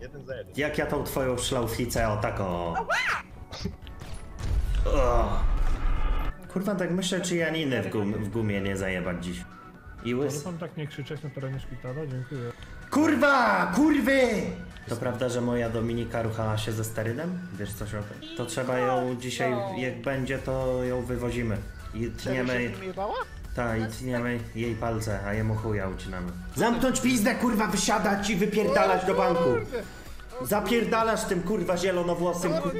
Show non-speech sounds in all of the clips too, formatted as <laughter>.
Jeden za jeden. Jak ja tą twoją szlauflicę o tak o... Kurwa, tak myślę, czy Janiny w, gum, w gumie nie zajebać dziś. I Może łys... pan tak nie krzyczeć na terenie szpitala? Dziękuję. Kurwa! Kurwy! To prawda, że moja Dominika ruchała się ze sterydem? Wiesz coś o tym? To trzeba ją dzisiaj, jak będzie, to ją wywozimy. I tniemy... Tak, i tniemy jej palce, a jemu chuja ucinamy. Zamknąć pizdę, kurwa, wysiadać i wypierdalać do banku. Zapierdalasz tym kurwa zielonowłosym ku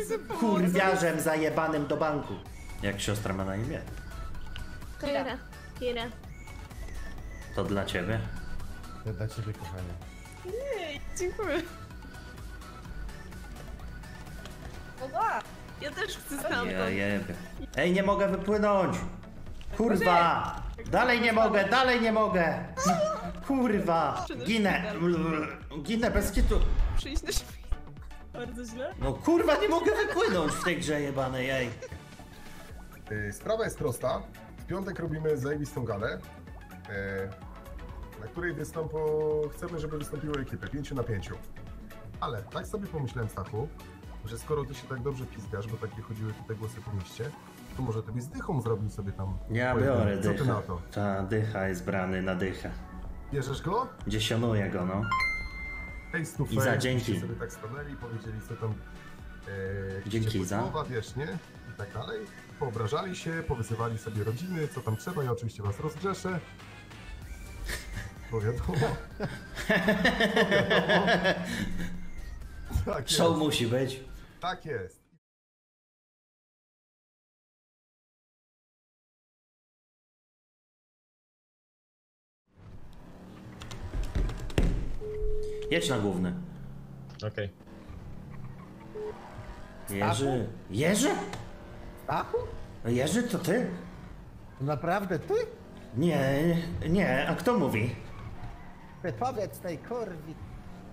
kurwiarzem zajebanym do banku. Jak siostra ma na imię? Kira. Kira. To dla ciebie. To dla ciebie, kochanie. Dziękuję. Ja też chcę stamtąd. Ja jebie. Ej, nie mogę wypłynąć! Kurwa! Dalej nie mogę, dalej nie mogę! Kurwa! Ginę! Ginę bez kitu! Przyjść na świt. Bardzo źle. No kurwa, nie mogę wypłynąć w tej grze jebanej, ej! Y, Sprawa jest prosta. W piątek robimy zajebistą galę, y, na której wystąpą, chcemy, żeby wystąpiły ekipy 5 na 5. Ale tak sobie pomyślałem, Stachu, że skoro ty się tak dobrze pizgasz, bo takie chodziły tutaj głosy po mieście, to może tobie z dychą zrobić sobie tam Ja pojedynek. biorę Co ty dycha. na to? Ta dycha jest brany na dychę. Bierzesz go? Gdzie sionuję go, no. Stufę. I za dzięki. Sobie tak stanęli, powiedzieli co tam... E, Dzięki ciepłe za. Słowa, wiesz, nie? I tak dalej. Poobrażali się, powyzywali sobie rodziny, co tam trzeba, ja oczywiście was rozgrzeszę. Bo wiadomo. <laughs> Bo wiadomo. Tak Show musi być. Tak jest. Jedź na główny. Okej. Jerzy. Jerzy? Stachu? No Jerzy, to ty? To naprawdę ty? Nie, nie, a kto mówi? Ty powiedz tej kurwi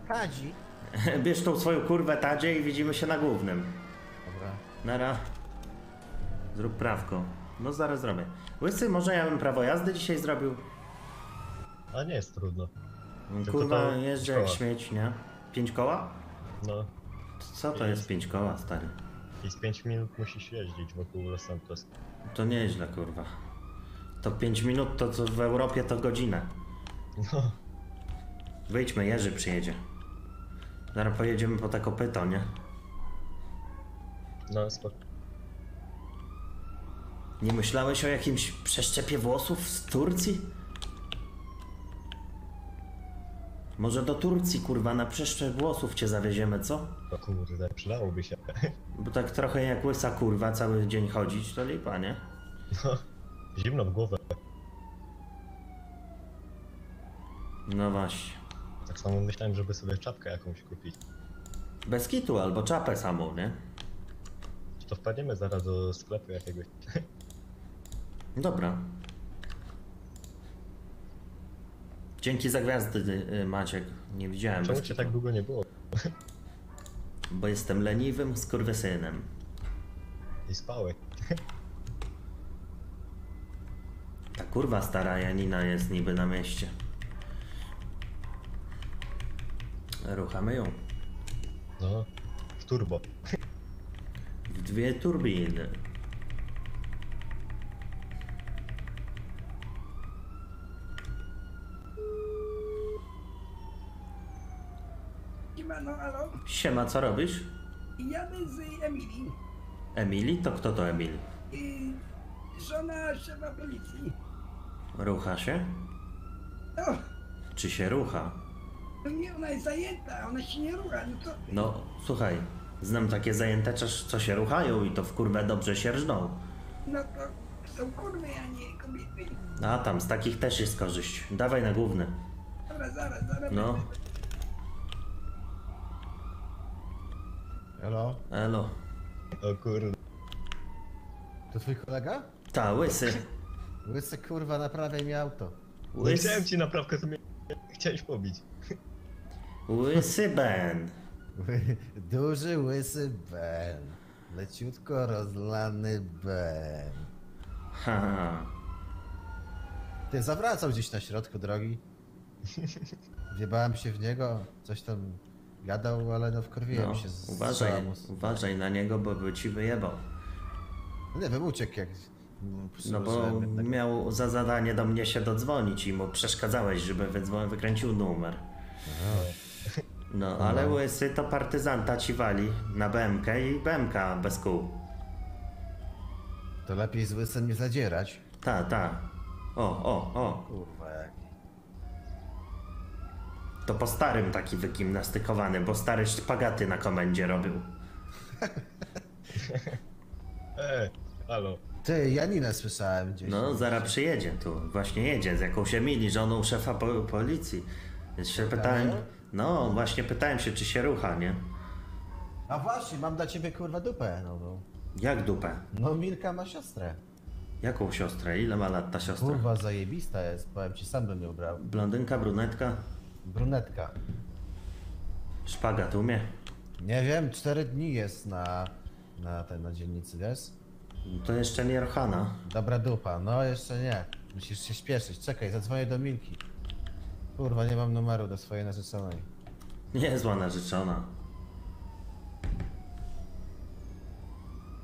Kadzi. <laughs> Bierz tą swoją kurwę tadzie i widzimy się na głównym. Dobra. Nara. Zrób prawko. No zaraz zrobię. Łysy, może ja bym prawo jazdy dzisiaj zrobił? A nie jest trudno. Tylko Kurwa, to jeżdżę jak śmieć, nie? Pięć koła? No. Co to jest pięć koła, stary? I z 5 minut musisz jeździć wokół Los Santos. To nieźle, kurwa. To pięć minut, to co w Europie to godzinę. No. Wyjdźmy, Jerzy przyjedzie. Zaraz pojedziemy po te kopyto, nie? No, spoko. Nie myślałeś o jakimś przeszczepie włosów z Turcji? Może do Turcji, kurwa, na przeszczep włosów cię zawieziemy, co? O kurde, przydałoby się. Bo tak trochę jak łysa kurwa cały dzień chodzić, to lipa, nie? No. Zimno w głowę. No właśnie. Tak samo myślałem, żeby sobie czapkę jakąś kupić. Bez kitu albo czapę samą, nie? To wpadniemy zaraz do sklepu jakiegoś. Dobra. Dzięki za gwiazdy, y, Maciek. Nie widziałem Czemu cię tak długo nie było? Bo jestem leniwym skurwysynem. I spałeś. <laughs> Ta kurwa stara Janina jest niby na mieście. Ruchamy ją. No. W turbo. W dwie turbiny. Siemano, halo? Siema, co robisz? Jadę z Emilii. Emily? To kto to Emil? I żona szefa policji. Rucha się? No, Czy się rucha? no nie, ona jest zajęta, ona się nie rucha, no to... No, słuchaj, znam takie zajęte, co- co się ruchają i to w kurwę dobrze się rżną. No to są kurwy, a nie kobiety. A tam, z takich też jest korzyść. Dawaj na główny. Dobra, zaraz, zaraz. No, będę. Elo? elo. O kurde. To twój kolega? Ta, łysy. Łysy kurwa naprawiaj mi auto. Nie Łys, chciałem ci naprawkę, to mnie chciałeś pobić. łysy Ben. <laughs> Duży łysy Ben. Leciutko rozlany Ben. Ha, Ty zawracał gdzieś na środku drogi. <laughs> Wjebałem się w niego, coś tam Gadał, ale no wkurwiłem No, się z uważaj, Samus. uważaj na niego, bo by ci wyjebał. Nie wiem, uciekł jak... No bo jednego. miał za zadanie do mnie się dodzwonić i mu przeszkadzałeś, żeby wykręcił numer. No, ale łysy to partyzanta ci wali na BMK i BMK bez kół. To lepiej z łysem nie zadzierać. Ta, ta. O, o, o. Kurwa, jak... To po starym taki wygimnastykowany, bo stary szpagaty na komendzie robił. <laughs> E, halo. Ty, Janinę słyszałem gdzieś. No, zaraz przyjedzie tu. Właśnie jedzie z jakąś Emili, żoną szefa po policji. Więc się pytałem, no właśnie pytałem się, czy się rucha, nie? A właśnie, mam dla ciebie kurwa dupę. No, no. Jak dupę? no Milka ma siostrę. Jaką siostrę? Ile ma lat ta siostra? Kurwa, zajebista jest. Powiem ci, sam bym ją brał. Blondynka, brunetka? Brunetka. Szpagat umie? Nie wiem, cztery dni jest na, na tej na dzielnicy, wiesz? To jeszcze nie Rohana. Dobra dupa, no jeszcze nie. Musisz się śpieszyć. Czekaj, zadzwonię do Milki. Kurwa, nie mam numeru do swojej narzeczonej. Niezła narzeczona.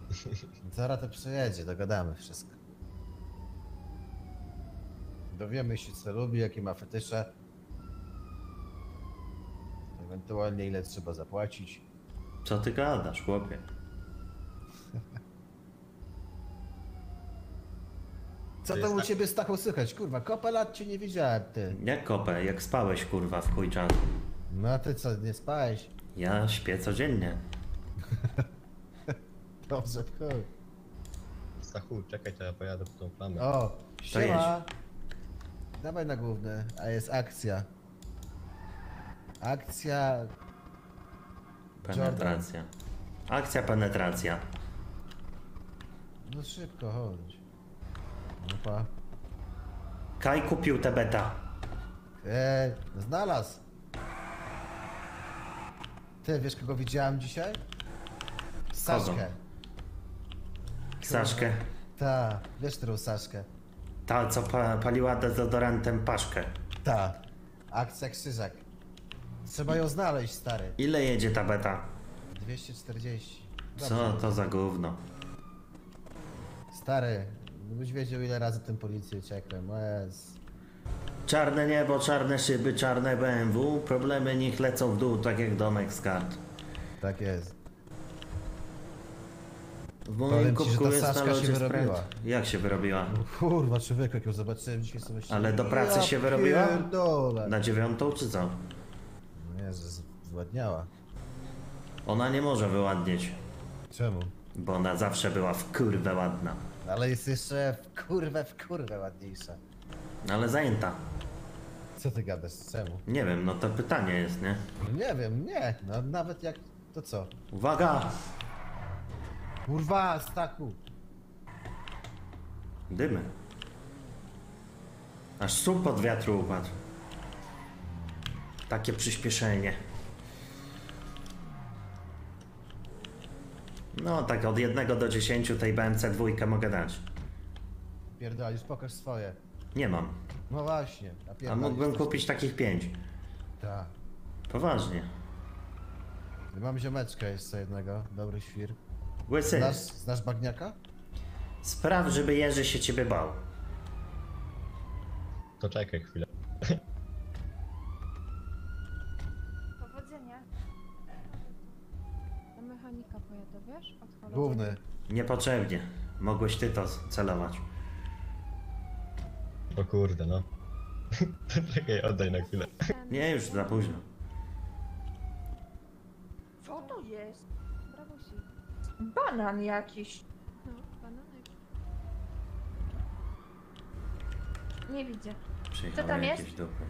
<laughs> Zaraz to przyjedzie, dogadamy wszystko. Dowiemy się co lubi, jakie ma fetysze. Ewentualnie ile trzeba zapłacić. Co ty gadasz, chłopie? Co To u tak- ciebie z taką słychać? Kurwa, kopę lat cię nie widziałem, ty. Jak kopę, jak spałeś kurwa w chuj czasu. No a ty co, nie spałeś? Ja śpię codziennie. <laughs> Dobrze, w chuj. Stachu, czekaj, to ja pojadę po tą plamę. O, siema. Dawaj na główny, a jest akcja. Akcja... Penetracja. Akcja penetracja. No szybko, chodź. No pa. Kaj kupił te beta. Eee, znalazł. Ty, wiesz kogo widziałem dzisiaj? Saszkę. Saszkę. Ta, wiesz którą Saszkę? Ta, co pa paliła dezodorantem paszkę. Ta. Akcja Krzyżak. Trzeba ją znaleźć, stary. Ile jedzie ta beta? 240. Co to za gówno? Stary, byś wiedział ile razy tym policję uciekłem. O Jezu. Czarne niebo, czarne szyby, czarne BMW. Problemy niech lecą w dół, tak jak domek z kart. Tak jest. W Powiem moim ci, że kubku ta jest na Saszka się lodzie wyrobiła. Sprite. Jak się wyrobiła? Kurwa, człowiek, jak ją zobaczyłem dzisiaj sobie Ale do pracy się wyrobiła? Pierdolę. Na dziewiątą czy co? Nie, zładniała. Ona nie może wyładnieć, Czemu? bo ona zawsze była w kurwę ładna. Ale jest jeszcze w kurwę, w kurwę ładniejsza. Ale zajęta. Co ty gadasz? Czemu? Nie wiem, no to pytanie jest, nie? No nie wiem, nie. No nawet jak... To co? Uwaga! Kurwa, staku! Dymy. Aż słup od wiatru upadł. Takie przyspieszenie. No, tak od jednego do dziesięciu tej BMC dwójkę mogę dać. Pierdolisz, pokaż swoje. Nie mam. No właśnie. A mógłbym kupić takich pięć. Tak. Poważnie. Mam ziomeczka jeszcze jednego, dobry świr. Łysy, Znasz, znasz bagniaka? spraw, żeby Jerzy się ciebie bał. To czekaj chwilę. Powodzenia. Do mechanika pojadę, wiesz? Odchodzę. Główny. Niepotrzebnie. Mogłeś ty to celować. O kurde, no. <laughs> Czekaj, oddaj na chwilę. Nie, już za późno. Co to jest? Brawusi. Banan jakiś. No, bananek. Nie widzę. Przyjechały tam jakieś jest? dupy.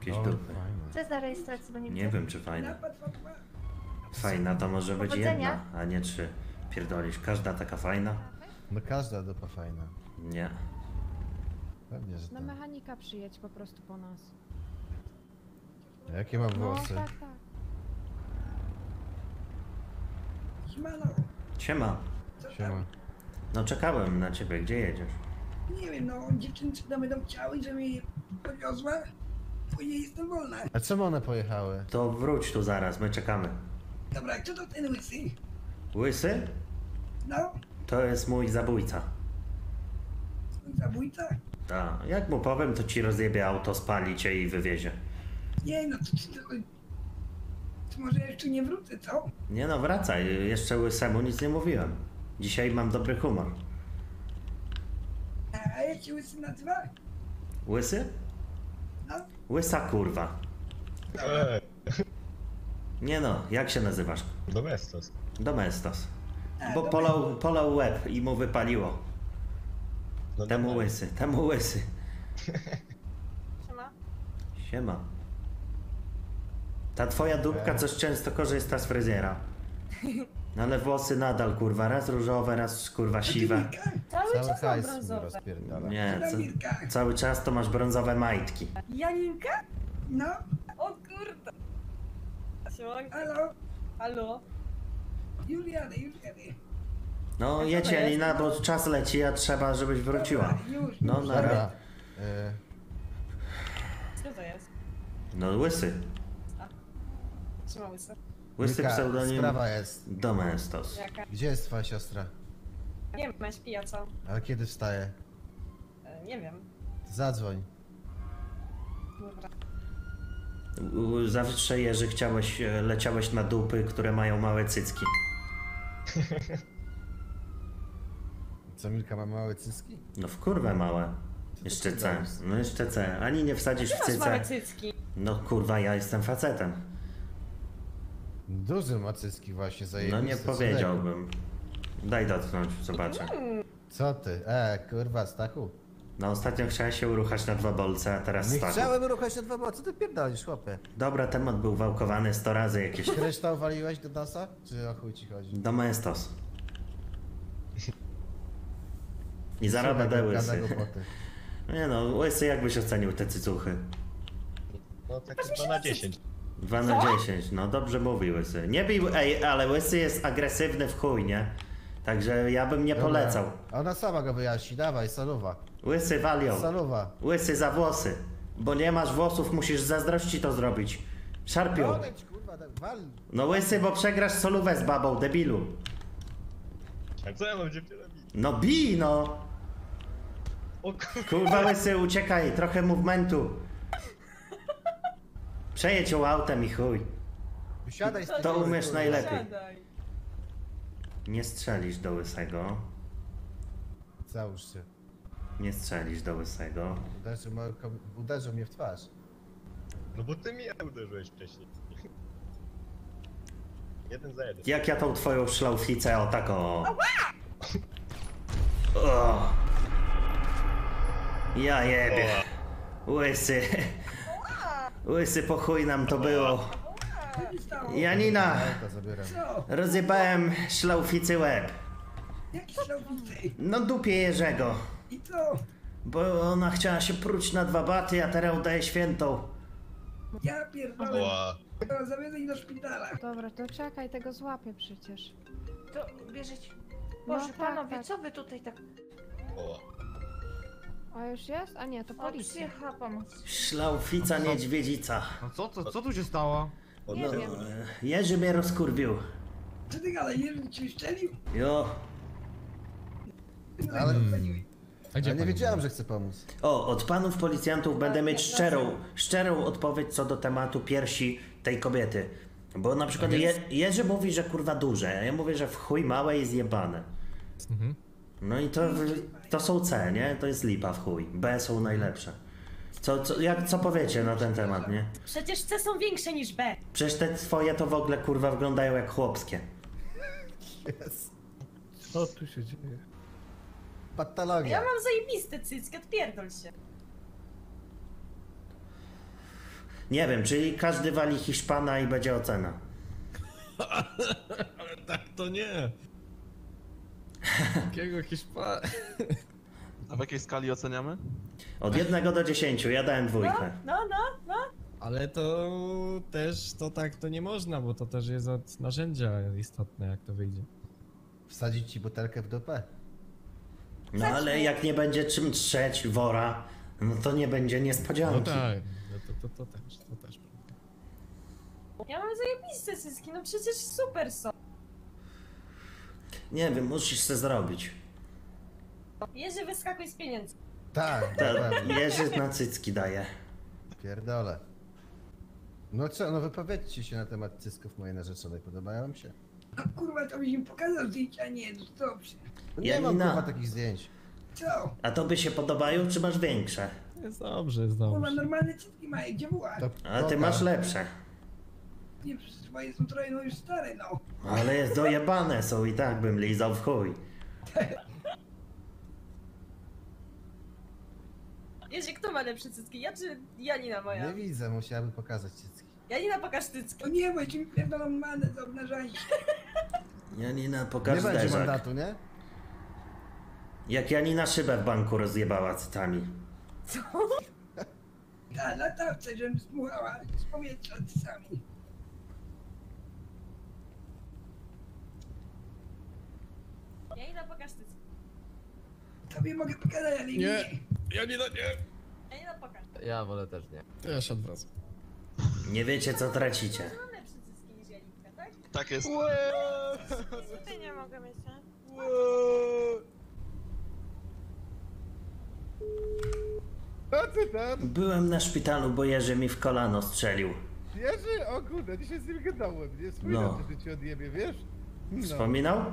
Jakieś dupy. fajne. Co jest za rejestracja, bo nie, Nie widzę. wiem, czy fajna. Fajna to może być Powodzenia. jedna, a nie trzy. Pierdolisz, każda taka fajna? No każda dupa fajna. Nie. Pewnie, że Na tak. mechanika przyjedź po prostu po nas. Jakie mam No, włosy? tak, tak. Siemano, Siema. co tam? Siema. No czekałem na ciebie, gdzie jedziesz? Nie wiem, no dziewczynce domy dom chciały, żeby mi podwiozła. później jestem wolna. A czemu one pojechały? To wróć tu zaraz, my czekamy. Dobra, kto to ten łysy? Łysy? No, To jest mój zabójca. zabójca? Ta. Jak mu powiem, to ci rozjebie auto, spali cię i wywiezie. Nie no, to, to, to, to może jeszcze nie wrócę, co? Nie no, wracaj. Jeszcze łysemu nic nie mówiłem. Dzisiaj mam dobry humor. A jak się łysy nazywa? Łysy? No, Łysa kurwa. Eee, Nie no, jak się nazywasz? domestos. Domestos. A, Bo polał, polał łeb i mu wypaliło. No Temu dobra. łysy, temu łysy. <laughs> Siema. Siema. Ta twoja dupka coś często korzysta z fryzjera. <laughs> No ale włosy nadal kurwa, raz różowe, raz kurwa siwe. Mirka? Cały, Cały czas mam hajs mi brązowe. rozpierdala. Nie, cały czas to masz brązowe majtki. Janinka? No, O kurde. Siemanko. halo? Halo? Już jadę. No to jedź jest? Janina, bo czas leci, a trzeba żebyś wróciła. Dobra, już, No już. na Dobra. ra- Y, Co to jest? No łysy. Siema łysy. Łysy Mirka, pseudonim Sprawa jest. Domestos. Jaka? Gdzie jest twoja siostra? Nie wiem, śpi, a co? Ale kiedy wstaje? E, Nie wiem. Zadzwoń. Dobra. Zawsze Jerzy chciałeś, e, leciałeś na dupy, które mają małe cycki. <laughs> Co Milka ma małe cyski? No w kurwę małe. Jeszcze C. No jeszcze C. Ani nie wsadzisz w cycki. No kurwa, ja jestem facetem. Duży ma cyski właśnie No zajebiste. nie powiedziałbym. Daj dotknąć, zobaczę. Co ty? E, kurwa, Stachu. No ostatnio chciałeś się uruchać na dwa bolce, a teraz Nie stachu. chciałem ruchać na dwa bo co ty pierdolisz, chłopie? Dobra, temat był wałkowany 100 razy jakieś. <laughs> Kryształ waliłeś do nosa? Czy o chuj ci chodzi? Domestos. I zarabia gada łysy. głupoty. Nie no, łysy jakbyś ocenił te cycuchy? No takie 2 na 10. 2 na 10, no dobrze mówi łysy. Nie bij, ej, ale łysy jest agresywny w chuj, nie? Także ja bym nie Dobra. polecał. Ona sama go wyjaśni, dawaj, saluwa. Łysy walią. Saluwa. Łysy za włosy. Bo nie masz włosów, musisz zazdrości to zrobić. Szarpią. Odejdź, kurwa, daj- wal. No łysy, bo przegrasz solówę z babą, debilu. A co ja mam dziewczynę robić? No bij, no. O. Kurwa łysy, uciekaj, trochę movementu. Przejedź ją autem i chuj. Z To umiesz kurwa. najlepiej. Siadaj. Nie strzelisz do łysego. Załóż się. Nie strzelisz do łysego. Uderzył, moją kom- uderzył mnie w twarz. No bo ty mnie uderzyłeś wcześniej. <laughs> Jeden za jeden. Jak ja tą twoją szlauflicę o tak o... o. Ja jebie. Łysy. Łysy po chuj nam to było. Janina, Auto zabieram. Co? rozjebałem szlauficy łeb. Jaki ślubnicy? No dupie Jerzego. I co? Bo ona chciała się pruć na dwa baty, a teraz udaje świętą. Ja pierdolę. Ła. To Zawiozę ich do szpitala. Dobra, to czekaj, tego złapię przecież. To bierzecie. No Boże, tak, panowie, tak. co wy tutaj tak... Ła. A już jest? A nie, to O, policja. przyjechała pomoc. Szlaufica niedźwiedzica. No co, co, co tu się stało? O, Nie wiem. Jerzy mnie rozkurwił. Co ty gada, Jerzy ci szczelił? Jo. Ale- A gdzie Ja nie wiedziałem, że chce pomóc. O, od panów policjantów będę mieć szczerą, szczerą odpowiedź co do tematu piersi tej kobiety. Bo na przykład Je, Jerzy mówi, że kurwa duże, a ja mówię, że w chuj małe i zjebane. Mhm. No i to, to są C, nie? To jest lipa w chuj. B są najlepsze. Co, co, jak, co powiecie na ten temat, nie? Przecież C są większe niż B. Przecież te twoje to w ogóle kurwa wyglądają jak chłopskie. Jest. Co tu się dzieje? Ja Patologia. mam zajebiste cycki, odpierdol się. Nie wiem, czyli każdy wali Hiszpana i będzie ocena. <laughs> Tak to nie. Jakiego Hiszpa... A w jakiej skali oceniamy? Od jednego do dziesięciu, ja dałem No, dwójkę. no, no, no. Ale to też, to tak to nie można, bo to też jest od narzędzia istotne, jak to wyjdzie. Wsadzić ci butelkę w dupę. No ale jak nie będzie czym trzeć wora, no to nie będzie No niespodzianki. tak, No to, to, to też, to też prawda. Ja mam zajebiste cycki, no przecież super są. Nie wiem, musisz to zrobić. Jerzy, wyskakuj z pieniędzy. Tak, Ta, na pewno. Jerzy na cycki daje. Pierdolę. No co, no wypowiedzcie się na temat cysków mojej narzeczonej, podobają wam się? No kurwa, to byś mi pokazał zdjęcia, nie, no dobrze. No Nie mam Janina. chyba takich zdjęć. Co? A tobie się podobają, czy masz większe? Jest dobrze, jest Kurwa, dobrze. normalne cytki mają, gdzie była? To A ty pokaż. masz lepsze. Nie, przecież moje są trochę no już stare, no. Ale jest dojebane są i tak bym lizał w chuj. <laughs> Jerzy, kto ma lepsze cycki? Ja czy Janina moja? Nie widzę, musiałabym pokazać cycki. Janina, pokaż cycki. To nie, bo mi pierdolą manę za obnażanie. Janina, Nie pokaż będzie zderzak. mandatu, nie? Jak Janina szybę w banku rozjebała cytami. Ta latawce, żebym smuchała z powietrza sami. Janina, pokaż cycki. Tobie mogę pokazać, ale nie. Nie. Ja nie, nie. Janina, pokaż. Ja wolę też nie. Ja się odwracam. Nie wiecie co tracicie. Niż tak? Tak jest. Ty nie mogę mieć, nie? Ty tam? Byłem na szpitalu, bo Jerzy mi w kolano strzelił. Jerzy? O kurde, dzisiaj z nim gadałem, nie? Wspominam, no. że cię odjebie, wiesz? No. Wspominał?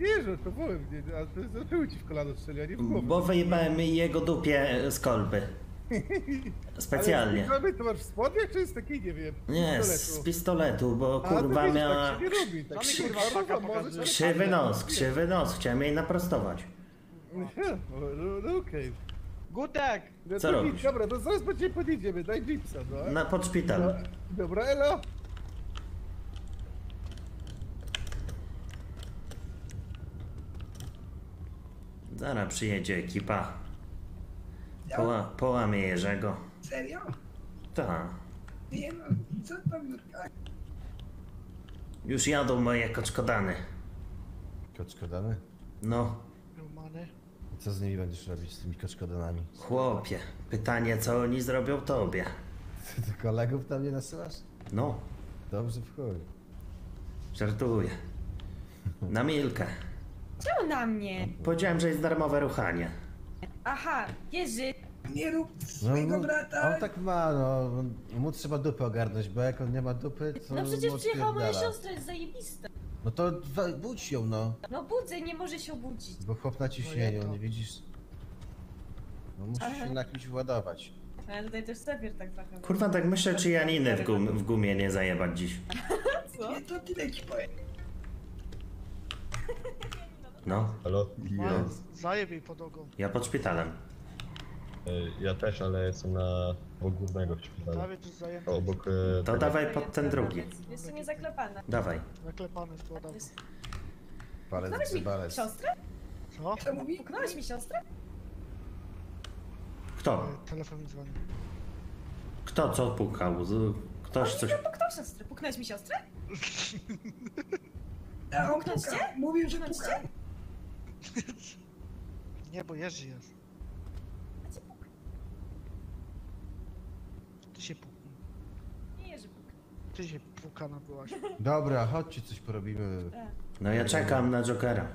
Nie, że to powiem, nie, ale to zaczęły ci w kolano strzeli, a nie w głowę. Bo wyjebałem jego dupie z kolby. <laughs> Specjalnie. Ale to masz w spodniach, czy z takiej, nie wiem, Nie, z pistoletu? pistoletu, bo A, to kurwa wiesz, miała Tak się nie robi, tak się kurwa możesz... krzywy nos, krzywy nos. Chciałem jej naprostować. <laughs> No, no, no okej. Gutek! No Co to robisz? Dobra, to zaraz po ciebie podjedziemy, daj jeepsa, no. Na pod no. szpital. Dobra, elo! Zaraz przyjedzie ekipa. Poła, połamie Jerzego. Serio? Tak. Nie no, co tam? Już jadą moje koczkodany. Koczkodany? No, Romany. Co z nimi będziesz robić, z tymi koczkodanami? chłopie. Pytanie, co oni zrobią tobie? Ty, ty kolegów tam nie nasyłasz? No, Dobrze w chuj. żartuję. Na milkę. Czemu na mnie? Powiedziałem, że jest darmowe ruchanie. Aha, Jerzy, Nie rób swojego no, brata. On tak ma, no. Mu trzeba dupę ogarnąć, bo jak on nie ma dupy, to no przecież mu przyjechała moja odpierdala. siostra, jest zajebista. No to wa- budź ją, no. No budzę, nie może się obudzić. Bo chłop na ciśnieniu, nie widzisz? No musisz Aha. się na kimś władować. Ale tutaj też Sefir tak trochę. Kurwa, tak myślę, czy Janiny w, gum, w gumie nie zajebać dziś. <laughs> Co? Nie, to tyle ci powiem. <laughs> No, Halo? Zajeb jej pod ogon. ja pod szpitalem. Y, Ja też, ale jestem na obok głównego szpitala. Prawie tu zajęty. Obok... y, To tego- dawaj pod ten drugi. Jeszcze nie zaklepana. Dawaj. Zaklepany z dawno. Palec przy mi balec. siostrę? Co? Mówi? Puknąłeś mi siostrę? Kto? E, Telefon mi dzwoni. Kto co pukał? Z- Ktoś coś... Puknął siostrę. Puknąłeś mi siostrę? <laughs> Puka. cię? Mówił, że Puknąłeś puka. cię? <laughs> Nie, bo Jerzy jest. A cię puknął. Ty się puknął. Nie Jerzy puknął. Ty się pukana byłaś. Dobra, chodźcie coś porobimy. No ja czekam na Jokera.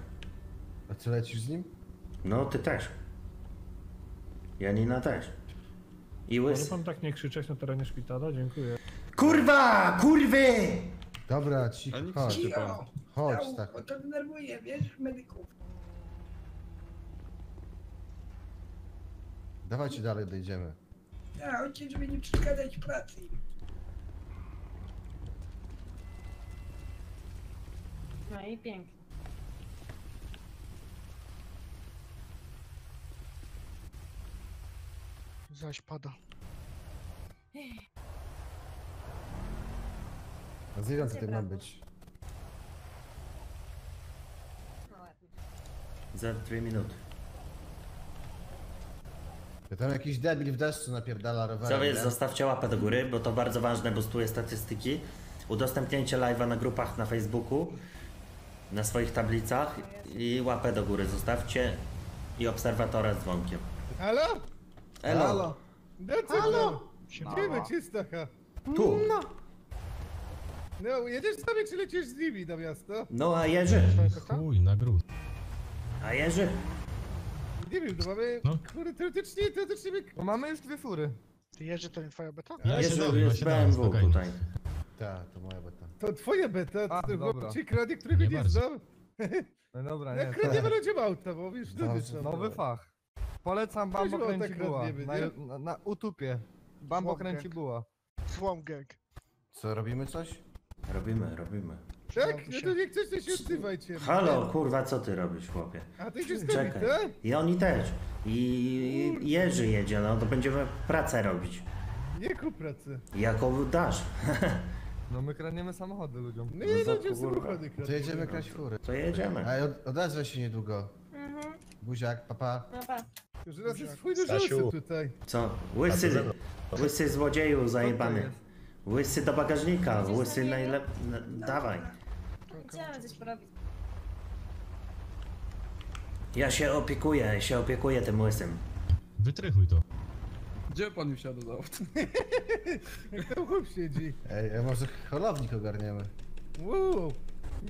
A co lecisz z nim? No, ty też. Janina też. I Może łysy. pan tak nie krzyczeć na terenie szpitala? Dziękuję. Kurwa! Kurwy! Dobra, cicho, chodź. Cicho. Chodź, tak. Bo to denerwuje, wiesz, medyków. Dawajcie dalej, dojdziemy. Ja, chodźcie, żeby nie przeszkadzać pracy. No i pięknie. Zaś pada. A z ile tutaj mam być? No ładnie. Za dwie minuty. Ja tam jakiś debil w deszczu napierdala rowerem. Co więc, nie? zostawcie łapę do góry, bo to bardzo ważne, boostuje statystyki. Udostępnięcie live'a na grupach na Facebooku, na swoich tablicach i łapę do góry zostawcie i obserwatora z dzwonkiem. Halo? Elo! Halo? No Halo? Siedzimy, czystacha. Tu. No, jedziesz sobie, czy lecisz z nimi na miasto? No a Jerzy? Chuj, na gruz. A Jerzy? Nie wiem, no mamy... No. Kurde, teoretycznie, teoretycznie my... No mamy już dwie fury. Ty Jerzy, to nie twoja beta? Ja się dowiem, ja jest się dowiem, BMW spokojnie. tutaj. Tak, to moja beta. To twoja beta, A, to dobra. chłopcie kradnie, którego Nie nie, bardzo. znam. No dobra, Jak kradniemy ludziom auta, bo wiesz, Dobrze, są. nowy fach. Polecam Bambo było kręci tak buła. Na, nie? na, na utupie. Bambo Słomkę. kręci buła. Słom gang. Co, robimy coś? Robimy, robimy. Tak? No to coś to się odzywajcie. Halo, kurwa, co ty robisz, chłopie? A ty nami, Czekaj. tak? I oni też. I Jerzy jedzie, no to będziemy pracę robić. Nie kup pracy. Jaką dasz? <laughs> No my kradniemy samochody ludziom. No nie za ludzie kurwa. samochody To kradną. jedziemy kraść fury. To jedziemy. Ej, od, odezwę się niedługo. Mhm. Buziak, papa. No pa. Już raz jest twój Stasiu. dużo tutaj. Co? Łysy, łysy złodzieju zajebany. Łysy do bagażnika, łysy tam najlep... na- Dawaj. Chciałam coś porobić. Ja się opiekuję, się opiekuję tym łysym. Wytrychuj to. Gdzie pan mi wsiadł do auta? <laughs> Jak tam chłop siedzi. Ej, a może holownik ogarniemy? Wow.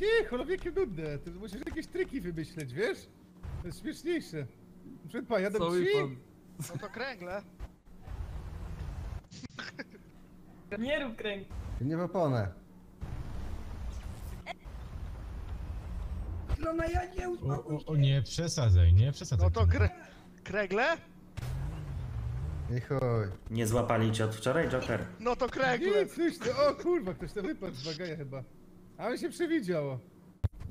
Nie, cholowieki nudne. Ty musisz jakieś triki wymyśleć, wiesz? To jest śmieszniejsze. Przed pan, jadę pan? No to kręgle. Nie rób kręg. Nie w oponę. Żona, ja nie O, uspokój o, o nie przesadzaj, nie przesadzaj. No to krę... Kręgle? I chuj. Nie złapali cię od wczoraj, Joker? No to kręgle. Nie, coś to, o kurwa, ktoś tam wypadł z bagaja chyba. A on się przewidziało.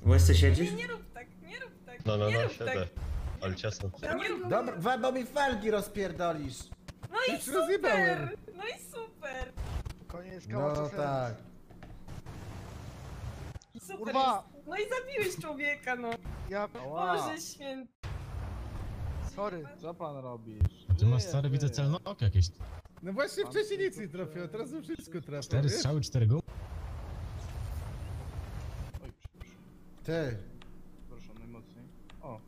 Łysy Nie, siedzisz? nie rób tak, nie rób tak. No, no, nie no, rób siedzę. tak. Ale ciasno. Nie rób Dobra, bo mi felgi rozpierdolisz. No i Już rozjebałem. super! No i super! Koniec No tak. Super Kurwa! jest. No i zabiłeś człowieka, no. Ja... Boże święty. Sorry. Co pan robisz? Ty masz stary, widzę żyję. celno oko jakieś. No właśnie wcześniej nic nie trafiło, teraz już wszystko trafia, Cztery wiesz? strzały, cztery gumy. Oj, przepraszam. Ty. Proszę, najmocniej. O.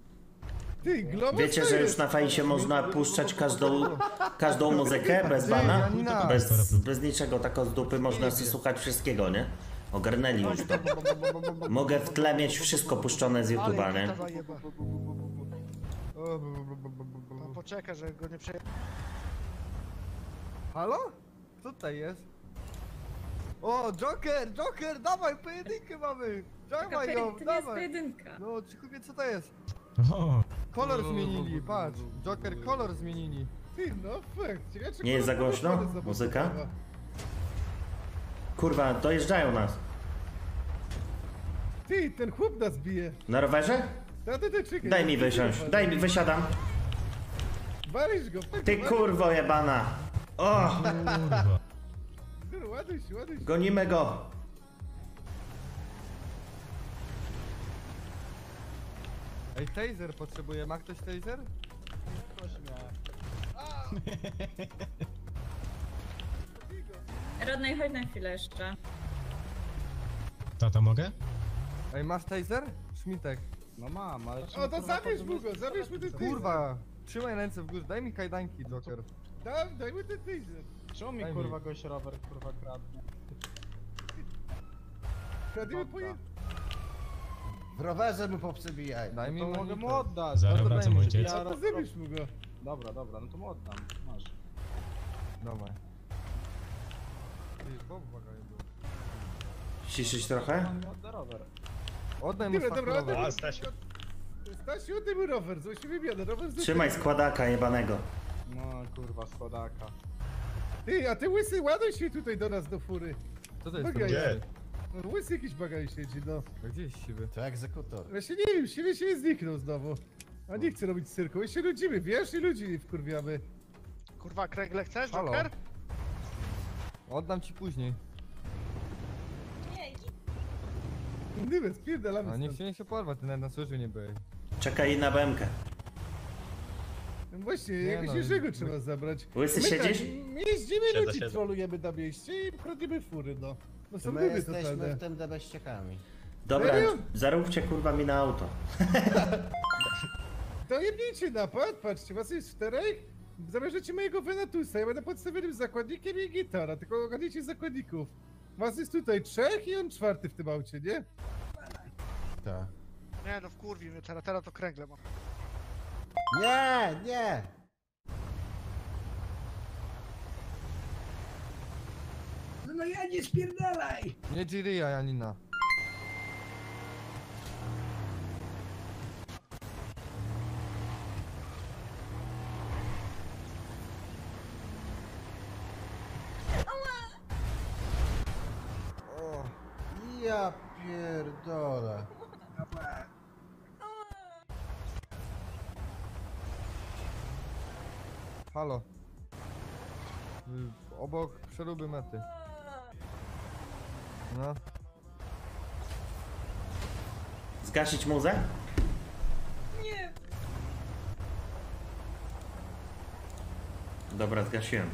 Ty, Wiecie, że już jest. na fejsie można puszczać każdą, każdą muzykę bez bana? Bez, bez niczego, tak z dupy można sobie słuchać wszystkiego, nie? Ogarnęli już to. Mogę w tle mieć wszystko puszczone z YouTube'a, nie? zajeba. No poczekaj, że go nie przeje... Halo? Kto tutaj jest? O, Joker, Joker, dawaj, pojedynkę mamy! Dawaj ją, To nie jest dawaj! pojedynka. No, ciekawie co to jest? O, Kolor zmienili, patrz. Joker, kolor zmienili. Ty, no. Ciekawe, czy Nie jest za głośno? Muzyka? Kurwa, dojeżdżają nas. Ty, ten chłop nas bije. Na rowerze? Ta, ty, ty, czekaj. Daj mi wysiąść, daj mi, wysiadam. Walisz go, tak, Ty kurwo jebana. O, kurwa. Kurwa, ładuj się, ładuj się. gonimy go. Ej, taser potrzebuje, ma ktoś taser? <laughs> Rodnej, chodź na chwilę jeszcze. Tata, mogę? Ej, masz taser? Szmitek. No mam, ale... O, to zabierz mu go, zabierz mu ten taser. Kurwa, trzymaj ręce w górze, daj mi kajdanki, Joker. Daj, daj mu ten taser. Czemu mi Daj mi. kurwa gość rower kurwa kradnie? Po. W rowerze mu poprzebijaj. Daj mi To mogę mu monitor. oddać. Zaraz No mi, ojciec. ja to zabierz mu go. Dobra, dobra, no to mu oddam. Masz. Dawaj. Ty, był. Ciszyć trochę? Mi odda rower. Oddaj mu Dobra, rower. oddaj A, Stasiu. Stasiu, oddaj mu rower, coś się wymiana, rower z Trzymaj składaka jebanego. No kurwa, skodaka. Ty, a ty łysy, ładuj się tutaj do nas do fury. Co to jest? Bagaj. Gdzie? No, łysy jakiś bagaj siedzi, no. Gdzie jest siwy? To egzekutor. Właśnie nie wiem, siebie się zniknął znowu. A nie chcę robić cyrku, my się ludzimy, wiesz, i ludzi wkurwiamy. Kurwa, kręgle chcesz, Halo? Joker? Oddam ci później. Nie, idź. Dymy, spierdalamy A niech stąd. się nie się porwa, ty nawet na służbie nie byłeś. Czekaj na bemkę. No Właśnie, Nie jakoś no, trzeba zabrać. Łysy My siedzisz? Tak, my jeździmy, Siedzę, ludzi siedzę. trolujemy na mieście i kradniemy fury, no. No są My dymy jesteśmy totalne. w tym debeściekami. Dobra, Serio? zaróbcie kurwa mi na auto. <laughs> To jebnijcie napad, patrzcie, was jest czterech, Zabierzecie mojego Venatusa, ja będę podstawionym zakładnikiem i gitara, tylko ogarnijcie zakładników. Was jest tutaj trzech i on czwarty w tym aucie, nie? Tak. Nie no, wkurwi mnie teraz, teraz to kręgle mam. Nie, nie! No, no ja nie spierdalaj! Nie dziryja, Janina. O, ja pierdolę. Halo. Y, Obok przeróby mety. No. Zgasić muzę? Nie. Dobra, zgasiłem.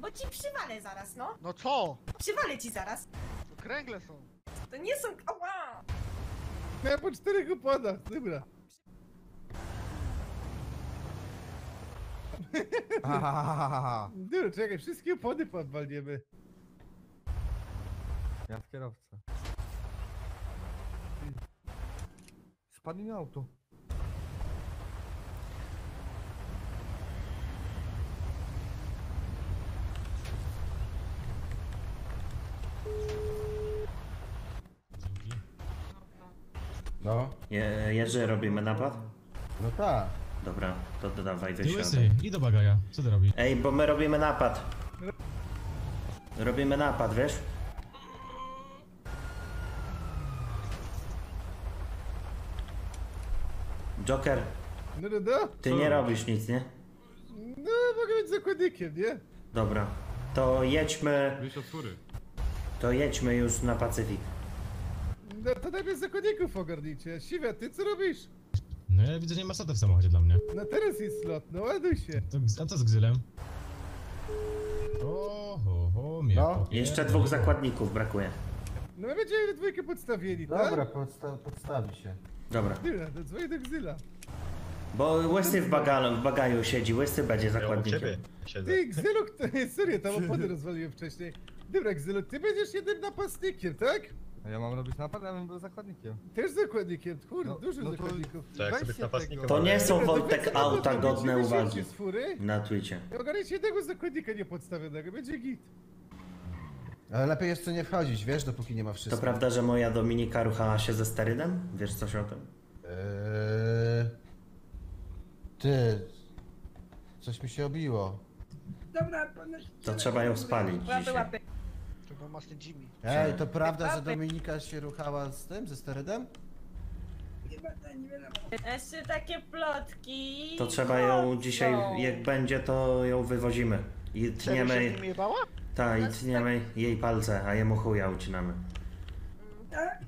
Bo ci przywalę zaraz, no. No co? Przywalę ci zaraz. To kręgle są. To nie są... Ała! Ja po czterech oponach, dobra. Ahahaha. Dobra, czekaj, wszystkie opony podwalniemy. Ja w kierowcę. Spadnie mi auto. No, Jerzy, robimy napad? no tak. Dobra, to dawaj Ty wysiadaj. łysy, i do bagaja. Co ty robisz? Ej, bo my robimy napad. Robimy napad, wiesz? Joker, No, no, no. ty nie robisz nic, nie? No, mogę być zakładnikiem, nie? Dobra, to jedźmy, Wyjść od fury. to jedźmy już na Pacyfik. No to najpierw zakładników ogarnijcie. Siwia, ty co robisz? No ja widzę, że nie ma sata w samochodzie dla mnie. No teraz jest slot, no ładuj się. To, a co z gzylem? O, ho, ho, mnie No. popie- Jeszcze dwóch zakładników brakuje. No my będziemy we dwójkę podstawieni, tak? Dobra, podsta podstawi się. Dobra, Dobra, to dzwonię do Gzyla. bo Łysy w, baga w bagaju siedzi, Łysy będzie Ja u zakładnikiem. siedzę. Ty, Gzylu, <laughs> kto- serio, tam opony rozwaliłem wcześniej. Dobra, Gzylu, ty będziesz jednym napastnikiem, tak? A ja mam robić napad, ja bym był zakładnikiem. Też zakładnikiem, kurde, No, dużo no to- zakładników. To jak sobie. To nie są weźcie auta godne uwagi z fury. na i Ogarnijcie jednego zakładnika niepodstawionego, będzie git. Ale lepiej jeszcze nie wchodzić, wiesz, dopóki nie ma To prawda, że moja Dominika ruchała się ze sterydem? Wiesz coś o tym? Eee... Ty... Coś mi się obiło. Dobra, ponoć... To trzeba ją spalić Łapy, dzisiaj. łapy. Był masny Jimmy. Ej, to prawda, że. Dominika się ruchała z tym, ze sterydem? Nie wiadomo. Jeszcze takie plotki. To trzeba ją dzisiaj, jak będzie, to ją wywozimy. I się tniemy, nim jebała? ta, i tniemy jej palce, a jemu chuja ucinamy. Tak?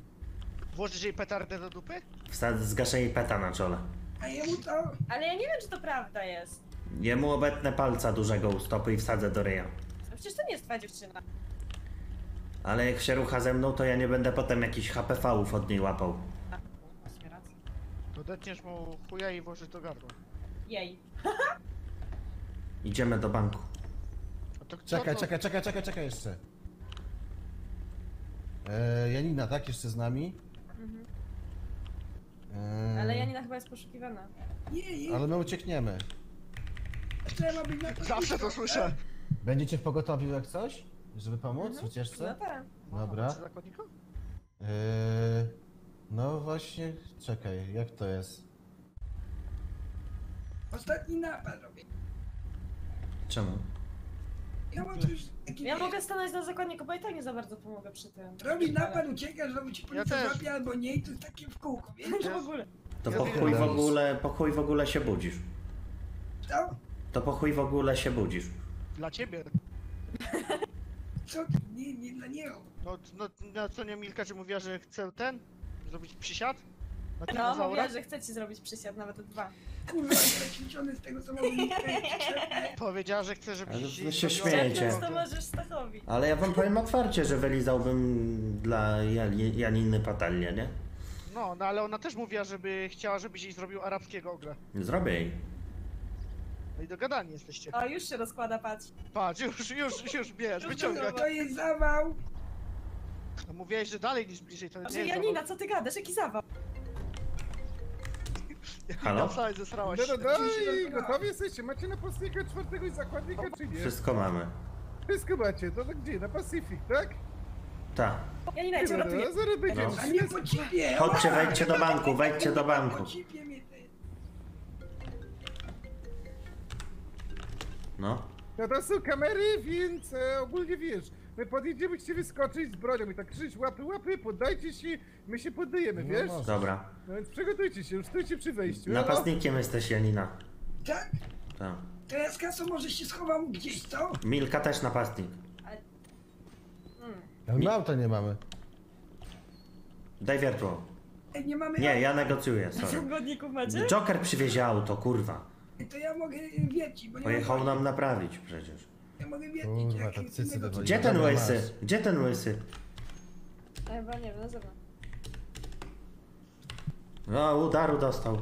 Włożysz jej petardę do dupy? Wsad, zgaszę jej peta na czole. A jemu to... Ale ja nie wiem, czy to prawda jest. Jemu obetnę palca dużego u stopy i wsadzę do ryja. No Przecież to nie jest twoja dziewczyna. Ale jak się rucha ze mną, to ja nie będę potem jakichś HPV-ów od niej łapał. Masz mi rację. To detniesz mu chuja i włożysz do gardła. Jej. Idziemy do banku. A to co Czekaj, to? czekaj, czekaj, czekaj, czekaj jeszcze. Eee, Janina, tak? Jeszcze z nami? Eee, Ale Janina chyba jest poszukiwana. Nie, Ale my uciekniemy. na Zawsze to słyszę. Będziecie w pogotowiu jak coś? Żeby pomóc w No ucieczce? tak. Dobra. Czy zakładnika? Eee, no właśnie, czekaj, jak to jest? Ostatni napad robię. Czemu? Ja mam coś... taki- Ja mogę stanąć na zakładniku, bo i tak nie za bardzo pomogę przy tym. Robi napad, uciekasz, znowu ci policja też. złapie albo nie i to jest takie w kółko, wiesz? To w ogóle. To Ja po wiem. chuj w ogóle, po chuj w ogóle się budzisz. Co? To po chuj w ogóle się budzisz. Dla ciebie. <laughs> Co ty? Nie, nie dla niego. No, no, no co nie Milka, czy mówiła, że chce ten? Zrobić przysiad? Na No, mówiła, że chce ci zrobić przysiad, nawet dwa. Kurwa, jestem ćwiczony z tego samolotnika. Powiedziała, że chce, żebyś... Ale wy się śmiejecie. Często możesz Stachowi. Ale ja wam powiem otwarcie, że wylizałbym dla Jani- Janiny Patalię, nie? No, no ale ona też mówiła, żeby chciała, żebyś jej zrobił arabskiego ogla. Zrobię jej. No i dogadani jesteście. O, już się rozkłada, patrz. Patrz, już, już, już bierz, wyciągaj. to jest zawał. No mówiłeś, że dalej niż bliżej, to nie Znaczy, jest Janina, co ty gadasz? Jaki zawał? Halo? Wcale zesrałaś No, się. no, no i gotowi jesteście? Macie napastnika czwartego i zakładnika, czy nie? Wszystko mamy. Wszystko macie, no to gdzie? Na Pacific, tak? Tak. Janina, ja cię No, ratuję. no, zaraz będzie. No. A nie po. Chodźcie, wejdźcie do banku, wejdźcie do banku. Po cipie mnie No. No to są kamery, więc e, ogólnie wiesz, my podjedziemy, chcecie wyskoczyć z bronią i tak krzycz łapy, łapy, poddajcie się, my się poddajemy, No wiesz? może. Dobra. No więc przygotujcie się, już stójcie przy wejściu. Napastnikiem jesteś, Janina. Tak? Tak. To ja z kasą może się schowam gdzieś, co? Milka też napastnik. Mm. My auta nie mamy. Daj wiertło. Ej, Nie mamy Nie, ja negocjuję, sorry. Macie? Joker przywiezie auto, kurwa. To ja mogę wiecić, bo Pojechał nam naprawić przecież. Ja mogę wiecić, Kurwa, jak to jest cycy. Gdzie ten Dobra, łysy? masz. Gdzie ten łysy? Chyba nie wiem, na zewnątrz. No, udaru dostał.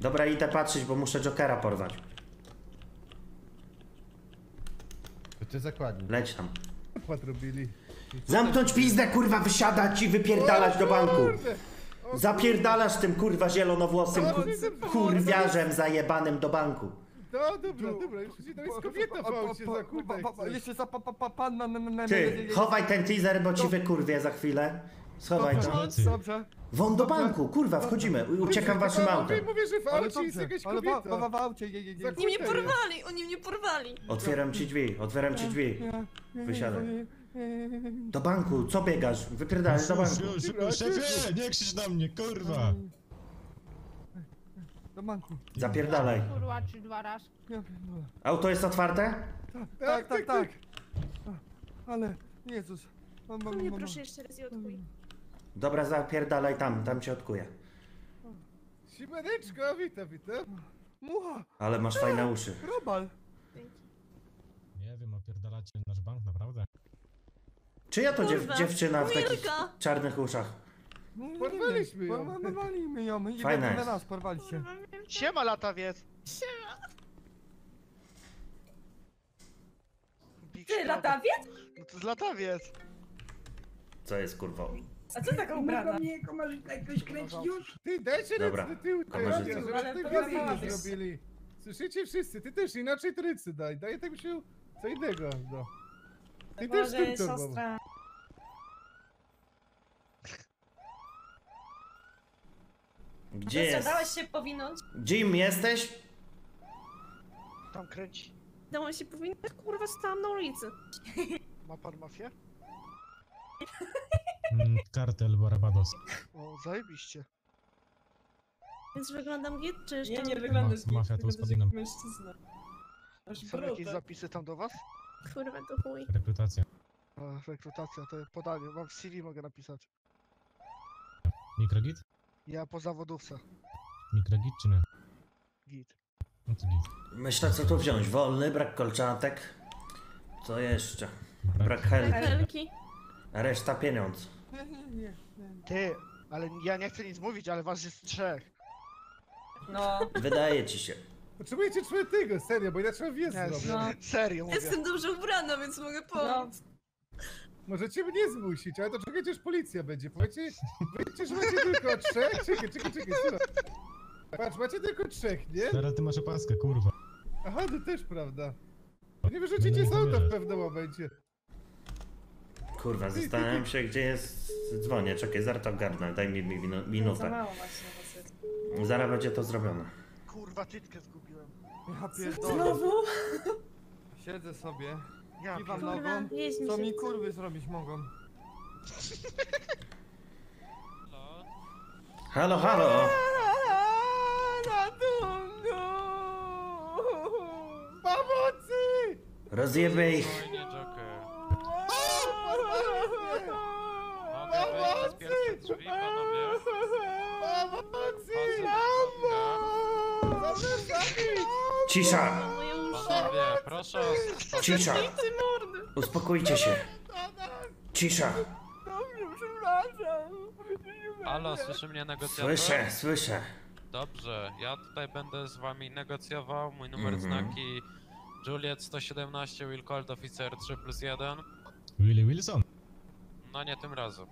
Dobra, idę patrzeć, bo muszę Jokera porwać. To ty zakładnik. Leć tam. Robili. Zamknąć pizdę, kurwa, wysiadać i wypierdalać do banku. Kurde! Zapierdalasz tym, kurwa, zielonowłosym No, ku- no, kurwiarzem zajebanym do banku. No dobra, dobra, już tam jest kobieta w aucie za. Jeszcze za pa, pa, pa, pan na, na, na, Ty, chowaj ten teaser, bo ci wykurwię za chwilę. Schowaj to. Dobrze. Won do banku, kurwa, wchodzimy. Uciekam waszym autem. Mówię, że w Ale aucie jest jakaś ale kobieta. wa, w aucie, Oni mnie porwali, oni mnie porwali. Otwieram ci drzwi, otwieram ci drzwi. Wysiadaj. Do banku, co biegasz? Wypierdalaj do banku. Już, już, szefie, nie krzycz na mnie, kurwa. Do banku. Zapierdalaj. Kurwa, czy dwa raz? Ja pierdolę. Auto jest otwarte? Tak, tak, tak. Ale, Jezus. Mam, mam, Mnie mam, proszę jeszcze raz i odkuj. Dobra, zapierdalaj tam, tam cię odkuję. Siemaneczko, witam, witam. Mucha, Ale masz fajne uszy. robal. Nie wiem, opierdalacie nasz bank, naprawdę? Czyja to dziew dziewczyna w takich Milka. czarnych uszach? Nie Porwaliśmy ją. por- Porwaliśmy ją. I Fajna jest. nas porwaliście. Siema latawiec. Big Ty, latawiec? No to jest latawiec. Co jest kurwa? A co taka ubrana? Mnie komarzyca jakoś kręcić już? Ty, dajcie Dobra, ręce do tyłu, Ale tej to nie zrobili. Słyszycie wszyscy, ty też inaczej to ręce daj, daj tak się co innego, no. Ty też Boże, tym torbą. siostra. Gdzie jest? Dałeś się powinąć? Jim, jesteś? Tam kręci. Dało się powinno, kurwa, stałam na ulicy. <laughs> Ma pan mafię? Mm, kartel Barbados. O, zajebiście. Więc wyglądam git, czy jeszcze Nie, nie wyglądasz Ma- mafia tu wyglądasz z Padinem. jak mężczyzna. Masz Są jakieś zapisy tam do was? Kurwa, to chuj. Rekrutacja. A, rekrutacja, to podanie. Wam w CV mogę napisać. Mikrogit? Ja po zawodówce. Mikrogit czy nie? Git. No to git. Myślę co tu wziąć. Wolny, brak kolczatek. Co jeszcze? Brak helki. Helki. Reszta pieniądz. Nie, nie, nie. nie. Ty, ale ja nie chcę nic mówić, ale was jest trzech. No, Wydaje ci się. Potrzebujecie czwartego, serio, bo inaczej Nie, zrobię. no. serio mówię. Jestem dobrze ubrana, więc mogę no. pomóc. Możecie mnie zmusić, ale to czekajcie, aż policja będzie. Powiecie, powiedzcie, że macie tylko trzech. Czekaj, czekaj, czekaj, słuchaj. Patrz, macie tylko trzech, nie? Teraz ty masz opaskę, kurwa. Aha, no też prawda. Nie wyrzucicie z auta w pewnym momencie. Kurwa, zastanawiam się gdzie jest... Dzwonię, czekaj, zaraz to ogarnę. Daj mi minu Za minutę. Zaraz będzie to zrobione. Kurwa, tytkę zgubiłem. Ja pierdolę. Znowu? Siedzę sobie, Ja kiwam pierdolę. Kurwa, nogą. jeźdź mi Co się mi chce. kurwy zrobić mogą? Halo, halo! Ratunku! Pomocy! Rozjebę ich! Pomocy! Cisza! Moje uszy. Panowie, proszę o Cisza! Ty mordy. Uspokójcie się! Cisza! Halo, słyszy mnie negocjator? Słyszę, słyszę. Dobrze, ja tutaj będę z wami negocjował. Mój numer Mhm. znaki Juliet 117 Will Colt Officer 3 plus 1. Willie Wilson. No nie tym razem.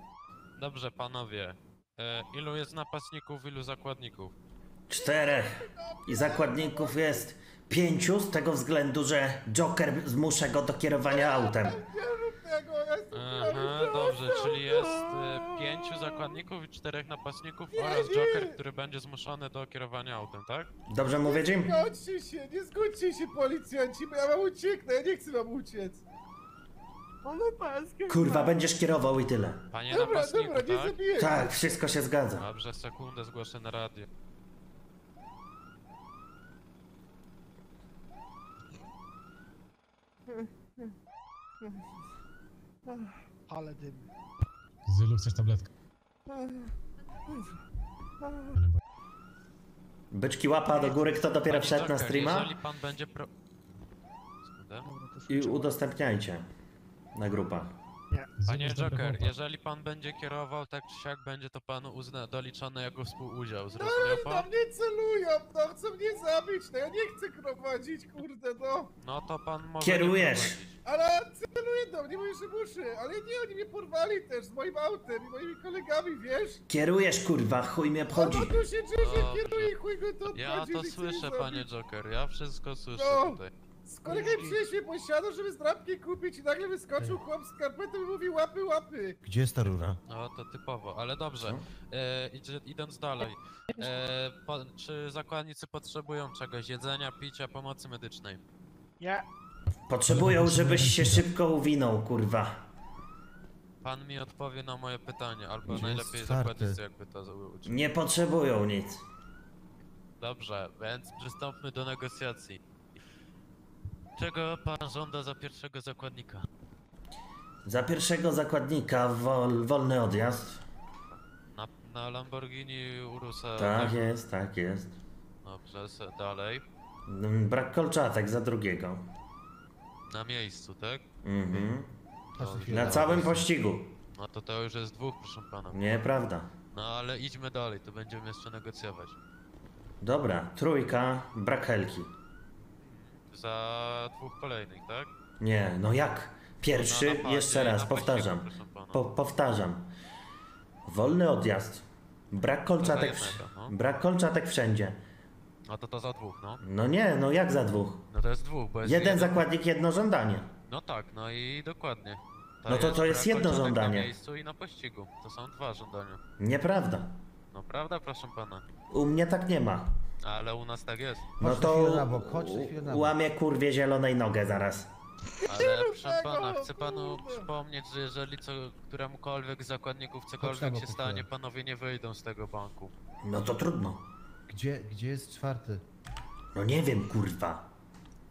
Dobrze, panowie. E, ilu jest napastników, ilu zakładników? Czterech. I zakładników jest pięciu z tego względu, że Joker zmusza go do kierowania autem. Nie rób tego, ja jestem Aha, dobrze, czyli jest e, pięciu zakładników i czterech napastników oraz Joker, który będzie zmuszony do kierowania autem, tak? Dobrze mówię, Jim? Nie zgodźcie się, nie zgodźcie się policjanci, bo ja wam ucieknę, ja nie chcę wam uciec. Ale paskę. Kurwa, będziesz kierował i tyle. Panie Dobra, napastniku, dobra, nie tak? zabiję. Tak, wszystko się zgadza. Dobrze, sekundę zgłoszę na radio. Ale dymy. Zylu, chcesz tabletkę? Byczki łapa do góry, kto dopiero wszedł na streama? Jeżeli pan będzie pro... Sekundę. I udostępniajcie na grupach. Panie Joker, jeżeli pan będzie kierował tak czy siak, będzie to panu uzna doliczone jako współudział, No, zrozumiał na pan? mnie celują, no chcą mnie zabić, no ja nie chcę prowadzić, kurde, no. No to pan może Kierujesz. nie prowadzić. Ale celuję do mnie, mówię, że muszę, ale nie, oni mnie porwali też z moim autem i moimi kolegami, wiesz? Kierujesz, kurwa, chuj mnie A obchodzi. to tu się dzieje, że Dobrze. kieruje, chuj go to obchodzi, Ja to słyszę, mnie panie zabić. Joker, ja wszystko słyszę No. tutaj. Z kolegami przynieśli posiadł, żeby zdrabki kupić i nagle wyskoczył chłop z skarpetem i mówi łapy, łapy. Gdzie jest ta rura? No to typowo, ale dobrze. E, idzie, idąc dalej. E, po, czy zakładnicy potrzebują czegoś? Jedzenia, picia, pomocy medycznej? Nie. Potrzebują, żebyś się szybko uwinął, kurwa. Pan mi odpowie na moje pytanie, albo Gdzie jest najlepiej czwarty? zakładnicy jakby to uczynić. Nie potrzebują nic. Dobrze, więc przystąpmy do negocjacji. Czego pan żąda za pierwszego zakładnika? Za pierwszego zakładnika wol, wolny odjazd. Na, na Lamborghini Urusa. Tak jest, tak jest. Dobrze, se- dalej. Mm, Brak kolczatek za drugiego. Na miejscu, tak? Mhm. Dobrze. Na całym pościgu. No to to już jest dwóch, proszę pana. Nieprawda. No ale idźmy dalej, to będziemy jeszcze negocjować. Dobra, trójka, brak helki. Za dwóch kolejnych, tak? Nie, no jak? Pierwszy, na jeszcze raz, na powtarzam. pościgu, proszę pana. Po, powtarzam. Wolny odjazd. Brak kolczatek, za jednego, no. brak kolczatek wszędzie. No to to za dwóch, no. No nie, no jak za dwóch? No to jest dwóch, bo jest Jeden zakładnik, jedno żądanie. No tak, no i dokładnie. No to to jest brak jedno żądanie. Na miejscu i na pościgu. To są dwa żądania. Nieprawda. No prawda, proszę pana. U mnie tak nie ma. Ale u nas tak jest. No Chodź na chwilę na to bok, chodź na chwilę na bok. łamie kurwie zielonej nogę zaraz. Ale proszę pana, chcę panu przypomnieć, że jeżeli co, któremukolwiek z zakładników cokolwiek się stanie, panowie nie wyjdą z tego banku. No to trudno. Gdzie, gdzie jest czwarty? No nie wiem, kurwa.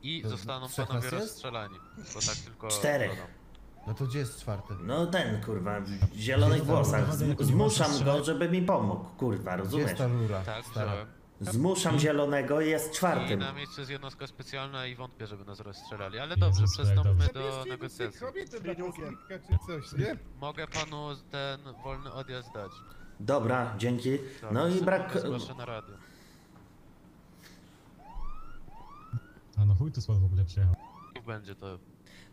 I To zostaną trzech panowie nas jest? rozstrzelani. Bo tak tylko Czterech. dodam. No to gdzie jest czwarty? No ten, kurwa, w zielonych włosach. Zmuszam go, żeby mi pomógł, kurwa, Gdzie rozumiesz? jest ta rura? Tak, stara? wziąłem. Zmuszam zielonego i jest I czwartym. na miejscu jest jednostka specjalna i wątpię, żeby nas rozstrzelali. Ale dobrze, Jezus, przystąpmy do negocjacji. Mogę panu ten wolny odjazd dać. Dobra, dzięki. Dobra, No i brak... Zgłoszę na radio. A no chuj tu skład w ogóle przyjechał. Niech będzie to.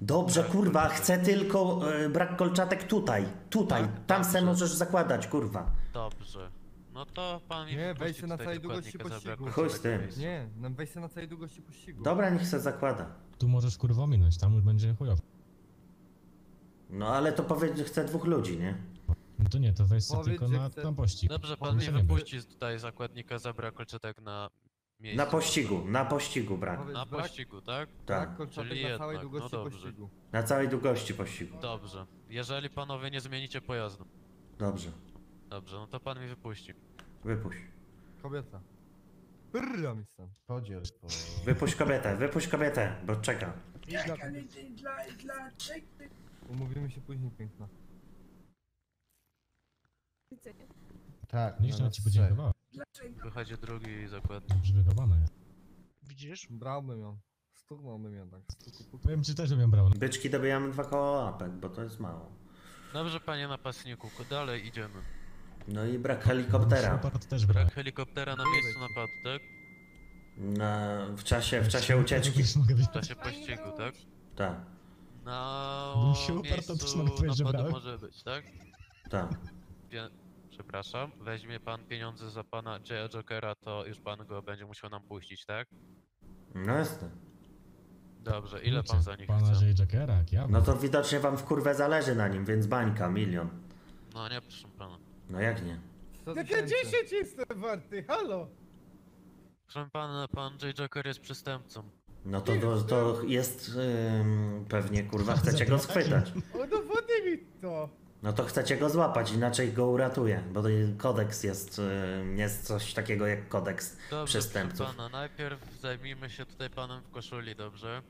Dobrze, kurwa, chcę tylko e, brak kolczatek tutaj. Tutaj, Tak, tam se możesz zakładać, kurwa. Dobrze. No to pan mi Nie, wypuści weź się na tutaj całej długości pościgu. brak Chuj z tym. miejsca. Nie, no weź się na całej długości pościgu. Dobra, niech se zakłada. Tu możesz kurwa minąć, tam już będzie chujowo. No ale to powiedz, że chce dwóch ludzi, nie? No to nie, to weź Powiedz, tylko że na, chce- na pościg. Dobrze, pan mi nie wypuści tutaj zakładnika za brak kolczetek na miejscu. Na pościgu, na pościgu brak. Powiedz, Na brak- pościgu, tak? Tak, Brak kolczatek Czyli na całej jednak, no długości dobrze. pościgu. na całej długości pościgu. Dobrze. Jeżeli panowie nie zmienicie pojazdu. Dobrze, Dobrze, no to pan mi wypuści. wypuść. Kobieta. Brra mi stąd. Podziel po... Wypuść kobietę, wypuść kobietę, bo czeka. Dla, dla trzech ty Umówimy się później, piękna. Widzenia. Tak, Niż na na ci nas podziękowała. dlaczego? Wychodzi drugi zakładnik. Dobrze. Widzisz? Brałbym ją. Stuknąłbym ją tak. Stuku, puku. Powiem ci też, żebym brał. no. Byczki dobijamy dwa koła łapek, bo to jest mało. Dobrze, panie napastniku, ku- dalej idziemy. No i brak helikoptera. Też brak. Brak helikoptera na miejscu napadu, tak? Na, w czasie, w czasie ucieczki. W czasie pościgu, tak? Tak, Na Bym się uparł, to też mogę miejscu powiedzieć, że napadu brałem. może być, tak? tak. Pie... Przepraszam, weźmie pan pieniądze za pana Jaya Jokera, to już pan go będzie musiał nam puścić, tak? No jasne. Dobrze, ile pan za nich Pana chce? J. Jokera, jak ja. No to widocznie wam w kurwę zależy na nim, więc bańka, milion. No nie, proszę pana. No jak nie? Jak ja 10 jestem warty, halo! Proszę pana, pan J. Joker jest przestępcą. No to, to, to jest ym, pewnie kurwa chcecie go schwytać. Udowodnij mi to! No to chcecie go złapać, inaczej go uratuje, bo to kodeks jest, ym, jest coś takiego jak kodeks Dobrze, przestępców. proszę pana, najpierw zajmijmy się tutaj panem w koszuli, dobrze?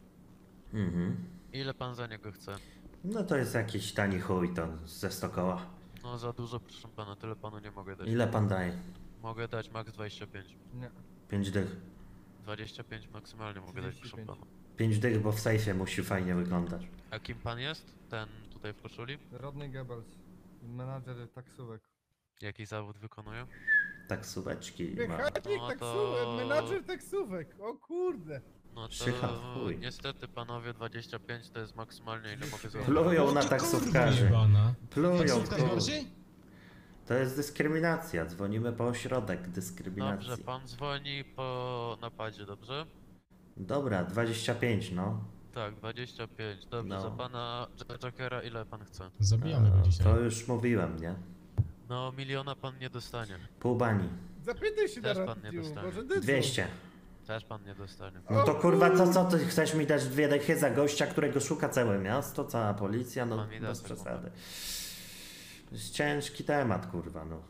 Mhm. Ile pan za niego chce? No to jest jakiś tani chuj to ze stokoła. No za dużo, proszę pana, tyle panu nie mogę dać. Ile pan daje? Mogę dać max 25. Nie. Pięć dych. 25 maksymalnie mogę dać, proszę 35. pana. Pięć dych, bo w sejfie musi fajnie wyglądać. A kim pan jest? Ten tutaj w koszuli? Rodney Goebbels. Menadżer taksówek. Jaki zawód wykonuje? Taksóweczki ma. Mechanik No taksówek, to- menadżer taksówek, o kurde. No w to chuj. niestety panowie 25 to jest maksymalnie ile mogę zrobić. Plują na taksówkarzy. Plują, Taksówkarz kurwa. To jest dyskryminacja. Dzwonimy po ośrodek dyskryminacji. Dobrze, pan dzwoni po napadzie, dobrze? Dobra, 25 no. Tak, 25. Dobrze, No. za pana Jokera ile pan chce? Zabijamy go E, dzisiaj. To już mówiłem, nie? No miliona pan nie dostanie. Pół bani. Zapytaj się na Też pan nie radiu, dostanie. może dydzą. 200. Też pan nie dostanie. No to kurwa, to co ty chcesz mi dać dwie dechy za gościa, którego szuka całe miasto, cała policja? No Pan mi da bez taką przesady. To jest ciężki temat, kurwa, no.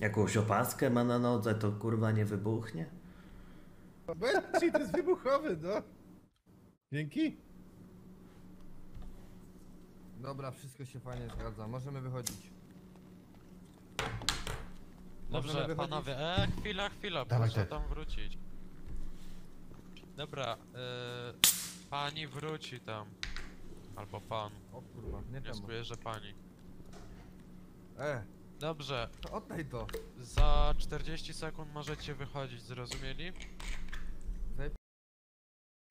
Jakąś opaskę ma na nodze, to kurwa nie wybuchnie? Benci, <laughs> to jest wybuchowy, no. Dzięki. Dobra, wszystko się fajnie zgadza. Możemy wychodzić. Dobrze, panowie, e, chwila, chwila, Dawaj, proszę tak. tam wrócić. Dobra, e, pani wróci tam. Albo pan. O kurwa, nie temu. Wnioskuję, że pani. E, Dobrze, to oddaj to. za 40 sekund możecie wychodzić, zrozumieli?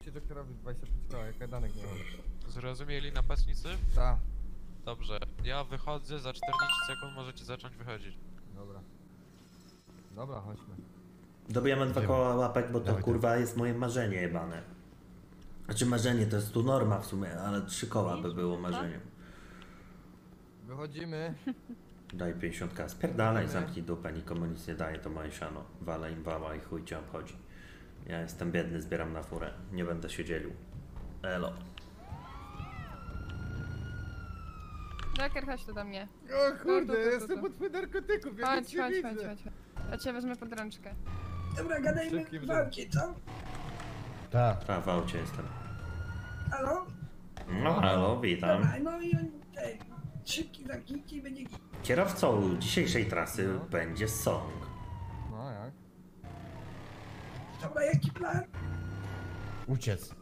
Się doktorowi 25 koła, jak danych nie mam. Zrozumieli napastnicy? Ta, Dobrze, ja wychodzę, za 40 sekund możecie zacząć wychodzić. dobra. Dobra, chodźmy. Dobijamy dwa koła łapek, bo to Dawaj, kurwa jest moje marzenie jebane. Znaczy marzenie to jest tu norma w sumie, ale trzy koła by było marzeniem. Wychodzimy. <laughs> Daj 50k, spierdalaj, zamknij dupę, nikomu nic nie daje, to moje siano. Wala im wała i chuj cię obchodzi. Ja jestem biedny, zbieram na furę, nie będę się dzielił. Elo. Joker, chodź tu do mnie. O Tu, kurde, tu, tu, tu, jestem pod wpływem narkotyków, ja Chodź, nic nie chodź, widzę. chodź, chodź, chodź. Ja cię wezmę pod ręczkę. Dobra, gadajmy w aucie, co? Tak. A, w aucie jestem. Halo? No halo, witam. Dobra, no i on, te, szybki zamknijcie i będzie git. Kierowcą dzisiejszej trasy No. będzie Song. No jak? Dobra, jaki plan? Uciec.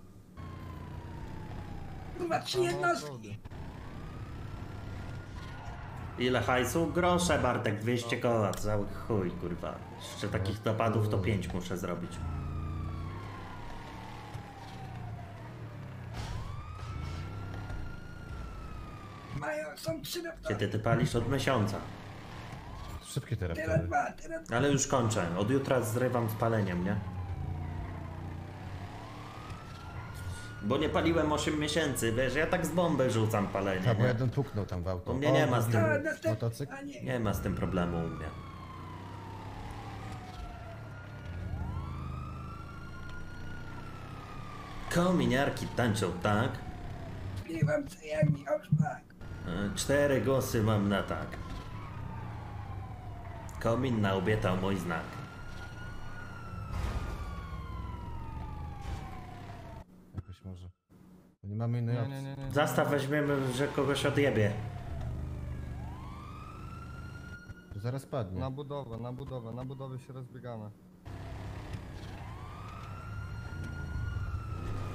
Kurwa, trzy No, jednostki. Ile hajsu? Grosze Bartek, 200 koła, cały chuj kurwa. Jeszcze takich napadów to 5 muszę zrobić. Mają, są trzy raptory. Kiedy ty palisz? Od miesiąca. Szybkie te dwa, dwa. Ale już kończę. Od jutra zrywam z paleniem, nie? Bo nie paliłem 8 miesięcy, wiesz, ja tak z bomby rzucam palenie, Tak, bo nie? jeden puknął tam w auto. U mnie nie ma z tym- A, następny, Motocykl? a nie. Nie ma z tym problemu u mnie. Kominiarki tańczą, tak? Śpiewam co jak mi oszpak. E, Cztery głosy mam na tak. Komin naobietał mój znak. Jakoś może. Bo nie mamy innej Nie, opcji. nie, nie, nie. Zastaw weźmiemy, że kogoś odjebie. To zaraz padnie. Na budowę, na budowę, na budowę się rozbiegamy.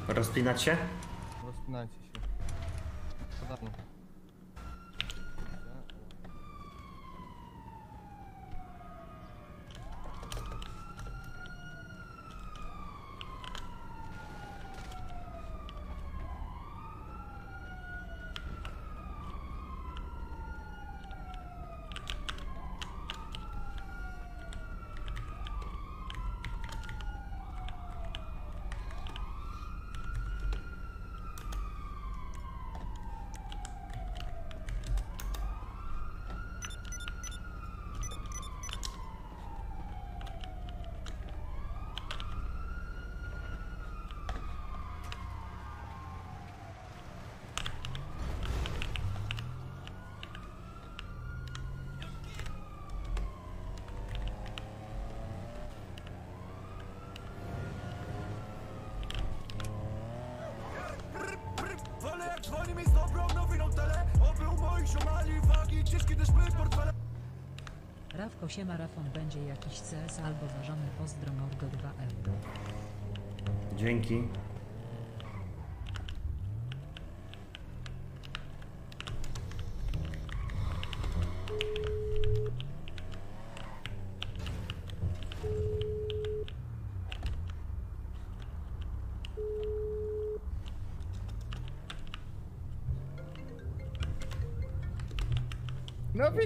Rozpinać się? Rozpinajcie się. Podano. Rawko się marafon będzie jakiś CS albo ważony pozdro mordo 2 euro. Dzięki.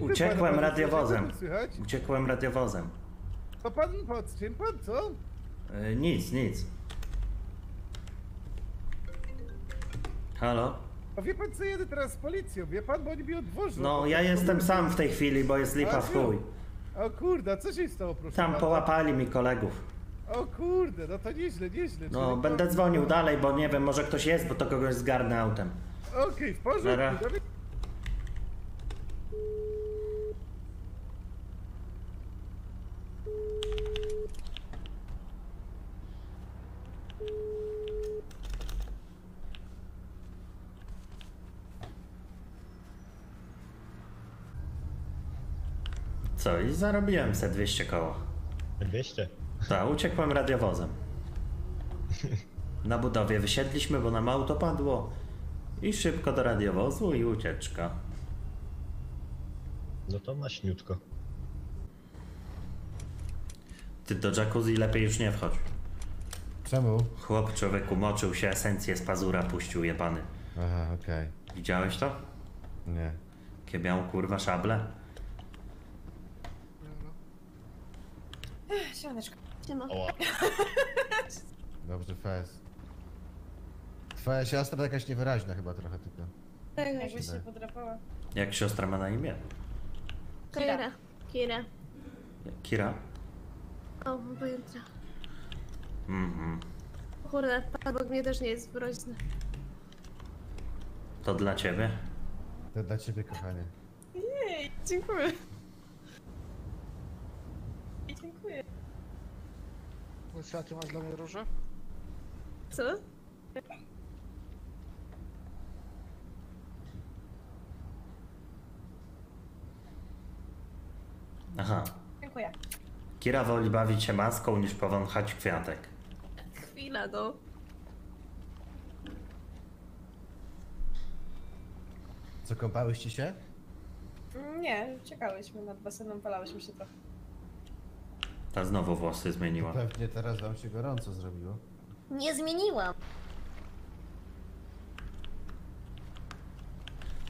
Uciekłem pana, radiowozem. Słychać? Uciekłem radiowozem. To pan czym pan, co? E, nic, nic. Halo? A wie pan co, jedę teraz z policją, wie pan, bo oni mnie odwożą. No, ja jestem sam w tej chwili, bo jest lipa w chuj. O kurde, a co się stało, proszę Tam pana? połapali mi kolegów. O kurde, no to nieźle, nieźle. No, czyli będę dzwonił dalej, bo nie wiem, może ktoś jest, bo to kogoś zgarnę autem. Okej, w porządku. Do wi- Co, i zarobiłem se 200 koła. 200? Tak, uciekłem radiowozem. Na budowie wysiedliśmy, bo nam auto padło. I szybko do radiowozu i ucieczka. No to maśniutko. Ty do jacuzzi lepiej już nie wchodź. Czemu? Chłop człowieku moczył się, esencję z pazura puścił jebany. Aha, okej. Widziałeś to? Nie. Kie miał kurwa szable? Siemaneczko. Siema. <laughs> Dobrze, fest. Twoja siostra jakaś niewyraźna chyba trochę tylko. Tak, Jakbyś się podrapała. Jak siostra ma na imię? Kira. Kira. Kira? O, pojęcia. Mhm. Kurde, Pan Bóg mnie też nie jest groźny. To dla ciebie? To dla ciebie, kochanie. Jej. Dziękuję. Łysy, a ty masz dla mnie różę? Co? Aha. Dziękuję. Kira woli bawić się maską niż powąchać kwiatek. Chwila, no. Co, kąpałyście się? Nie, czekałyśmy nad basenem, palałyśmy się trochę. Ta znowu włosy zmieniła. Pewnie teraz wam się gorąco zrobiło. Nie zmieniłam.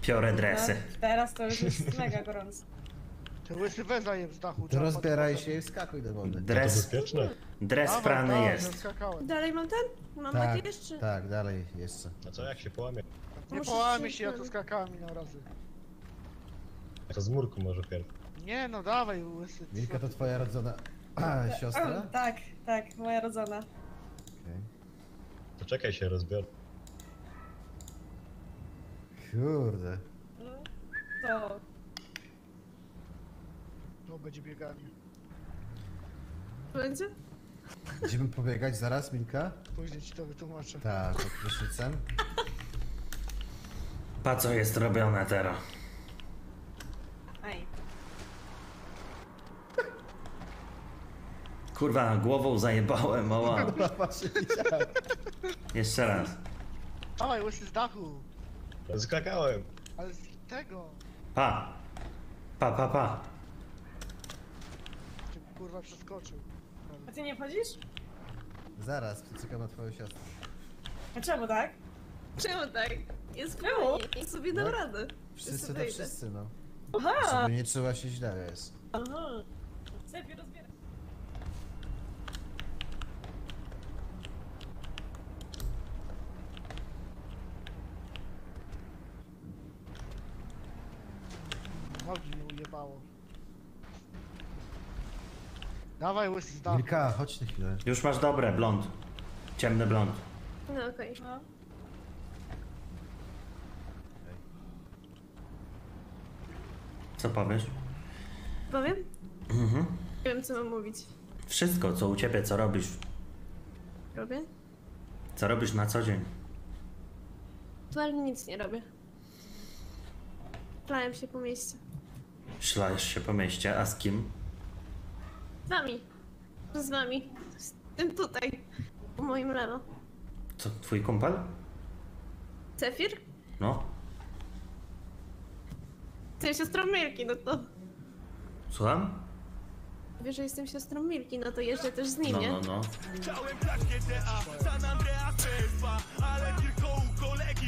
Piorę dresy. Teraz to już jest mega gorąco. Ty łysy weza je z dachu. To trzeba rozbieraj się i skakuj do wody. Dres, dres Dawaj, prany dawaj, jest. Dalej mam ten? Mam Tak, czy? tak, dalej jeszcze. A co jak się połamie? Nie połamy się ja tu ten- skakałem inne razy. To z murku może pierw. Nie no, dawaj łysy. co Milka to twoja rodzona siostra? Tak, tak, moja rodzona. Okej. To czekaj się rozbiorę. Kurde. To To będzie bieganie. Będzie? Będziemy pobiegać zaraz, Milka? Później ci to wytłumaczę. Tak, pod prysznicem. Pa co jest robione teraz? Kurwa, głową zajebałem, oła. Właśnie widziałem. Jeszcze raz. Dawaj łysy z dachu. Skakałem. Ale z tego. Pa. Pa, pa, pa. Cię kurwa przeskoczył. A ty nie wchodzisz? Zaraz, czekam na twoją siostrę. A czemu tak? Czemu tak? Jest Czemu? fajnie. I sobie dam No. radę. Wszyscy to wszyscy, no. Aha! Żeby nie czuła się źle, jest. Aha. Nogi mnie ujebało. Dawaj łysy z dachu. Milka, chodź na chwilę. Już masz dobre, blond. Ciemny blond. No okej. No. Co powiesz? Powiem? Mhm. Nie wiem co mam mówić. Wszystko, co u ciebie, co robisz. Robię? Co robisz na co dzień. Aktualnie nic nie robię. Plałem się po mieście. Szlajesz się po mieście, a z kim? Z wami. Z wami. Z tym tutaj. Po moim lewo. To twój kumpel? Cefir? No. Jestem siostrą Milki, no to... Słucham? Wiesz, że jestem siostrą Milki, no to jeżdżę też z nim, No, nie? no, no. Chciałem grać GTA, San Andreas PS2 Ale tylko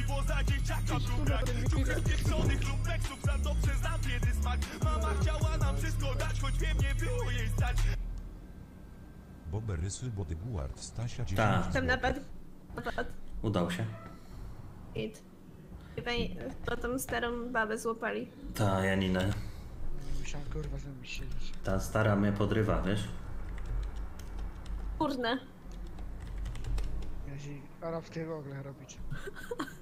bo za dzieciaka był brak Ciuchem pieprzonych lumpeksów, za dobrze znam kiedy smak Mama chciała nam wszystko dać, choć wiem nie było jej stać Boberysy Bodyguard Stasia 10 Tak. Tam napad. Napad. Udał się. Hit. Chyba to tą starą babę złapali. Ta Janinę. Musiałem kurwa z nimi siedzieć. Ta stara mnie podrywa, wiesz? Kurne. Jeśli arabskiego ogle robić. <laughs>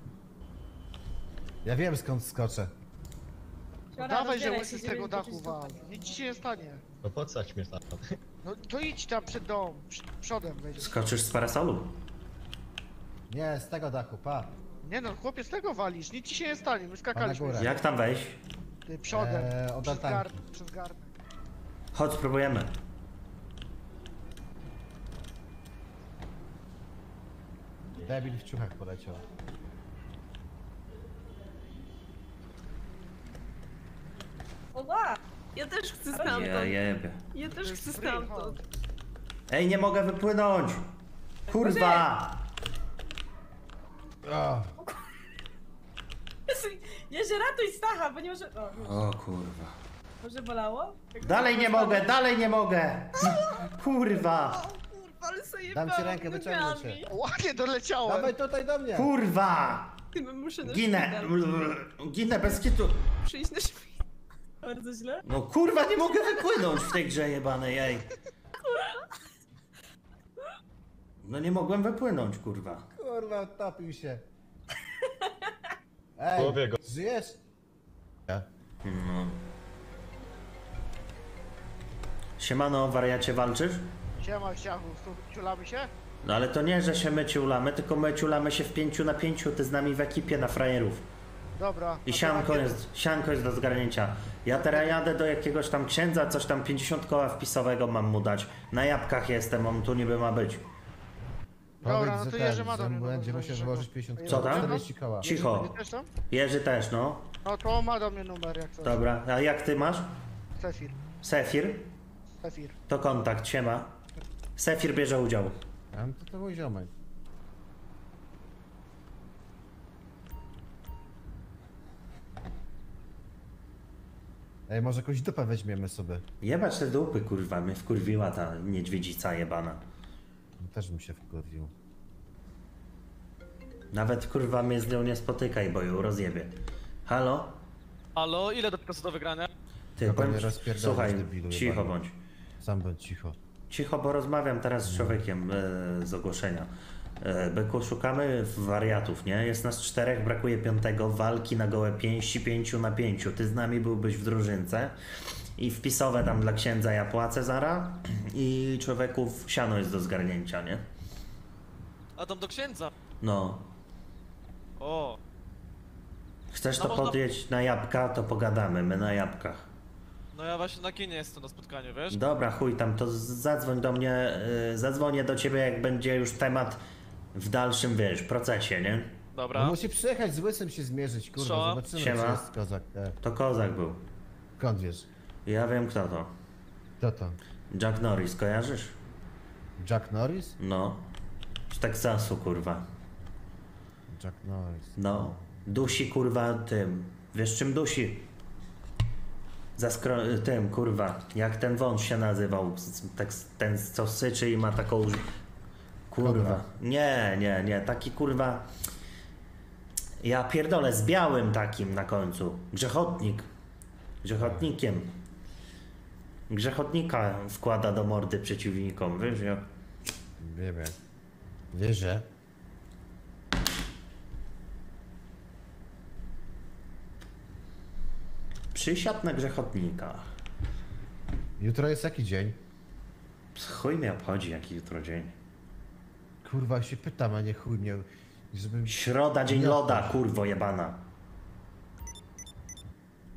Ja wiem skąd skoczę. No dawaj, że łysy z tego dachu wal. Nic ci się nie stanie. No podsadź mnie tam. No to idź tam przed dom, przed, przodem wejdziesz. Skoczysz z parasolu? Nie, z tego dachu, pa. Nie no, chłopie z tego walisz, nic ci się nie stanie, my skakaliśmy. górę. Jak tam wejść? Ty przodem, Eee, od przez, altanki. gar, przez garnek. Chodź, spróbujemy. Debil w ciuchach poleciał. Oła! Ja też chcę Ja stamtąd. jebie. Ja też chcę stamtąd. Ej, nie mogę wypłynąć! Kurwa! Jezu, <laughs> Jezu, ratuj Stacha, bo nie może... O. O kurwa. Może bolało? Jak Dalej nie mogę, dalej nie mogę! <laughs> Kurwa! Ale sobie Dam ci rękę, wyciągnę cię. Ładnie doleciałem. Dawaj tutaj do mnie. Kurwa! Ty muszę na Ginę! szpital. Ginę bez kitu! Przyjść na szpital. Bardzo źle. No kurwa, nie mogę wypłynąć w tej grze jebanej, ej! No nie mogłem wypłynąć, kurwa. Kurwa, odtopił się. <laughs> Ej, Połowie go. żyjesz? No. Siemano, wariacie walczysz? Siema, ściachu, ciulamy się? No ale to nie, że się my ciulamy, tylko my ciulamy się w pięciu na pięciu, ty z nami w ekipie na frajerów. Dobra. I sianko jest, sianko jest do zgarnięcia. Ja teraz jadę do jakiegoś tam księdza, coś tam 50 koła wpisowego mam mu dać. Na jabłkach jestem, on tu niby ma być. Dobra, Powiedz, no to Jerzy ma do mnie będzie musiał wyłożyć 50 że- Co tam? 40 koła. Cicho. Ty też tam? Jerzy też, no. No to ma do mnie numer jak coś. Dobra, a jak ty masz? Sefir, Sefir? Sefir. To kontakt, siema. Sefir bierze udział. A, to to mój ziomek. Ej, może jakąś dupę weźmiemy sobie. Jebać te dupy, kurwa, mnie wkurwiła ta niedźwiedzica jebana. Też bym się wkurwił. Nawet kurwa mnie z nią nie spotykaj, bo ją rozjebie. Halo? Halo, ile do do wygrania? Ty, Dobra, bądź... Słuchaj, debilu cicho jebany. bądź. Sam bądź cicho. Cicho, bo rozmawiam teraz z człowiekiem e, z ogłoszenia. E, Byku, szukamy wariatów, nie? Jest nas czterech, brakuje piątego. Walki na gołe pięści, pięciu na pięciu. Ty z nami byłbyś w drużynce. I wpisowe tam dla księdza ja płacę zara. I człowieków siano jest do zgarnięcia, nie? A tam do księdza. No. O, Chcesz No to można- podjąć na jabłka, to pogadamy, my na jabłkach. no ja właśnie na kinie jestem na spotkaniu, wiesz? Dobra, chuj tam, to zadzwoń do mnie, y, zadzwonię do ciebie, jak będzie już temat w dalszym, wiesz, procesie, nie? Dobra. No musi przyjechać z łysym się zmierzyć, kurwa, Co? zobaczymy Siema. czy jest kozak. E, To kozak był. skąd wiesz? Ja wiem kto to. Kto to? Jack Norris, kojarzysz? Jack Norris? No. Z Teksasu, kurwa. Jack Norris. No. Dusi, kurwa, tym. Wiesz czym dusi? Zaskro... tym, kurwa. Jak ten wąż się nazywał? Z- Tak, ten, co syczy i ma taką... Kurwa. Nie, nie, nie. Taki, kurwa... Ja pierdolę, z białym takim na końcu. Grzechotnik. Grzechotnikiem. Grzechotnika wkłada do mordy przeciwnikom, wiesz? Ja... Wiem jak. Wiesz, że? Przysiad na grzechotnika. Jutro jest jaki dzień? Chuj mnie obchodzi, jaki jutro dzień. Kurwa, się pytam, a nie chuj mnie. Żebym... Środa, dzień Nie loda, odchodź. kurwo jebana.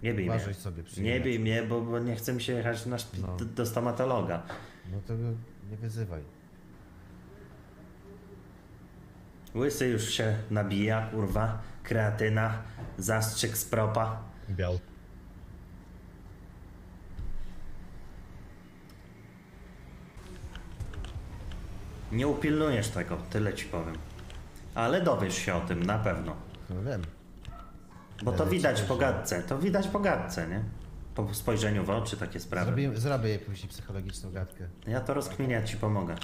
Nie bij Uważaj mnie. sobie, nie bij mnie, bo, bo nie chce mi się jechać na szp- No. do, do stomatologa. No to go nie wyzywaj. Łysy już się nabija, kurwa. Kreatyna, zastrzyk z propa. Biał. Nie upilnujesz tego, tyle ci powiem. Ale dowiesz się o tym, na pewno. No wiem. Bo to widać po gadce, to widać po gadce, nie? Po spojrzeniu w oczy takie sprawy. Zrobię, zrobię jej później psychologiczną gadkę. Ja to rozkminię, ja ci pomogę.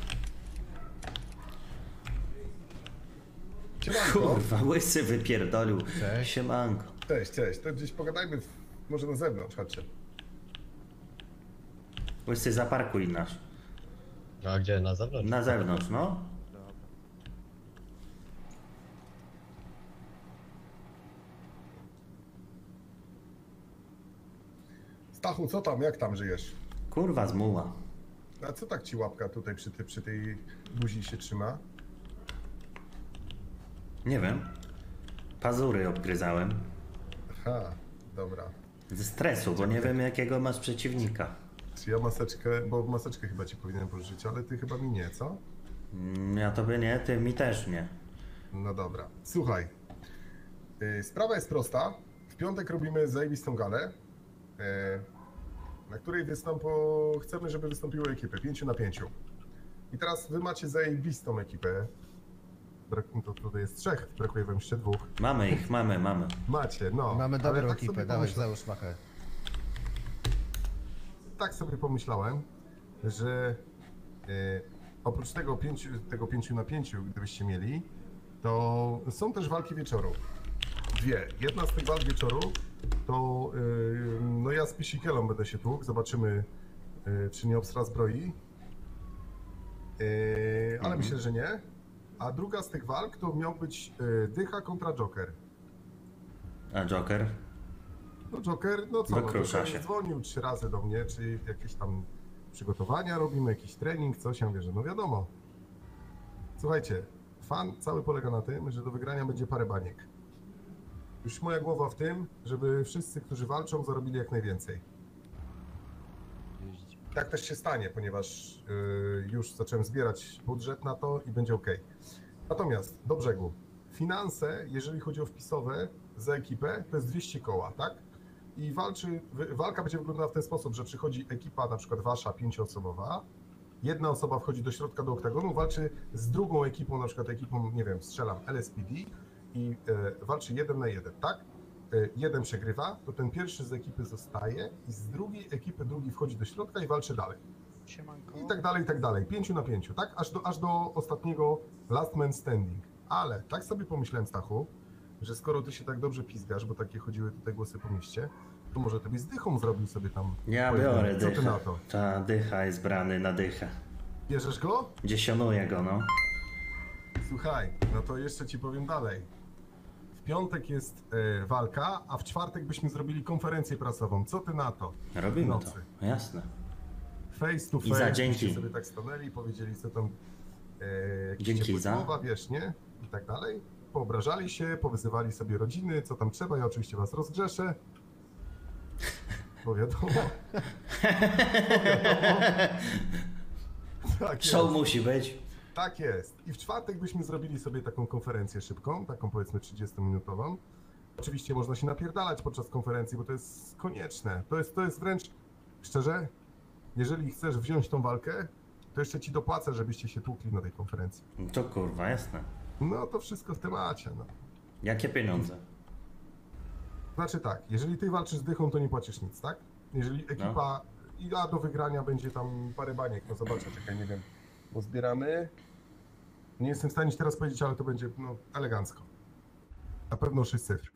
Siemanko. Kurwa, łysy wypierdolił. Cześć. Siemanko. Cześć, cześć. To gdzieś pogadajmy może na zewnątrz, chodźcie. Łysy, zaparkuj nasz. A gdzie? Na zewnątrz? Na zewnątrz, no. Stachu, co tam? Jak tam żyjesz? Kurwa, zmuła. A co tak ci łapka tutaj przy, ty, przy tej buzi się trzyma? Nie wiem. Pazury obgryzałem. Aha, dobra. Ze stresu, bo nie wiem jakiego masz przeciwnika. Czy ja maseczkę, bo maseczkę chyba ci powinienem pożyczyć, ale ty chyba mi nie, co? Mm, Ja tobie nie, ty mi też nie. No dobra. Słuchaj. y, Sprawa jest prosta. W piątek robimy zajebistą galę, y, na której wystąpo... chcemy, żeby wystąpiły ekipy. Pięciu na pięciu. I teraz wy macie zajebistą ekipę. Brak, to tutaj jest trzech, brakuje wam jeszcze dwóch. Mamy ich, mamy, mamy. Macie, no. Mamy ale dobrą tak ekipę, dawaj, załóż machę. Tak sobie pomyślałem, że e, oprócz tego pięciu, tego pięciu na pięciu, gdybyście mieli, to są też walki wieczoru. Dwie. Jedna z tych walk wieczoru to e, no ja z Pisikielą będę się tłukł, zobaczymy e, czy nie obstra zbroi. Ale Mhm. myślę, że nie. A druga z tych walk to miał być Dycha kontra Joker. A Joker? No Joker, no co, no, Joker się. dzwonił trzy razy do mnie, czy jakieś tam przygotowania robimy, jakiś trening, coś. Ja mówię, że no wiadomo. Słuchajcie, fan cały polega na tym, że do wygrania będzie parę baniek. Już moja głowa w tym, żeby wszyscy, którzy walczą, zarobili jak najwięcej. Tak też się stanie, ponieważ yy, już zacząłem zbierać budżet na to i będzie ok. Natomiast do brzegu. Finanse, jeżeli chodzi o wpisowe za ekipę, to jest 200 koła, tak? I walczy, walka będzie wyglądała w ten sposób, że przychodzi ekipa, na przykład wasza, pięcioosobowa, jedna osoba wchodzi do środka do oktagonu, walczy z drugą ekipą, na przykład ekipą, nie wiem, strzelam LSPD i e, walczy jeden na jeden, tak? E, jeden przegrywa, to ten pierwszy z ekipy zostaje i z drugiej ekipy drugi wchodzi do środka i walczy dalej. Siemanko. I tak dalej, i tak dalej. Pięciu na pięciu, tak? Aż do, aż do ostatniego last man standing. Ale tak sobie pomyślałem, Stachu, że skoro ty się tak dobrze pizgasz, bo takie chodziły tutaj głosy po mieście, to może ty byś z dychą zrobił sobie tam... Ja biorę Co ty na to? Ta dycha jest brany na dychę. Bierzesz go? Dziesionuję go, no. Słuchaj, no to jeszcze ci powiem dalej. W piątek jest e, walka, a w czwartek byśmy zrobili konferencję prasową. Co ty na to? Robimy to. nocy. Jasne. Face to I face. za byście dzięki. sobie tak stanęli, powiedzieli co tam e, jakieś Dzięki ciepłe za. słowa, wiesz, nie? I tak dalej. Poobrażali się, powyzywali sobie rodziny, co tam trzeba. Ja oczywiście was rozgrzeszę. Bo wiadomo. Bo wiadomo. Tak Show jest. musi być. Tak jest. I w czwartek byśmy zrobili sobie taką konferencję szybką, taką powiedzmy 30-minutową. Oczywiście można się napierdalać podczas konferencji, bo to jest konieczne. To jest, to jest wręcz, szczerze, jeżeli chcesz wziąć tą walkę, to jeszcze ci dopłacę, żebyście się tłukli na tej konferencji. To kurwa, jasne. No to wszystko w temacie, no. Jakie pieniądze? Znaczy tak, jeżeli ty walczysz z dychą, to nie płacisz nic, tak? Jeżeli ekipa, i a do wygrania będzie tam parę baniek, no zobaczę, czekaj, nie wiem, bo zbieramy. Nie jestem w stanie ci teraz powiedzieć, ale to będzie, no, elegancko. Na pewno 6 cyfr.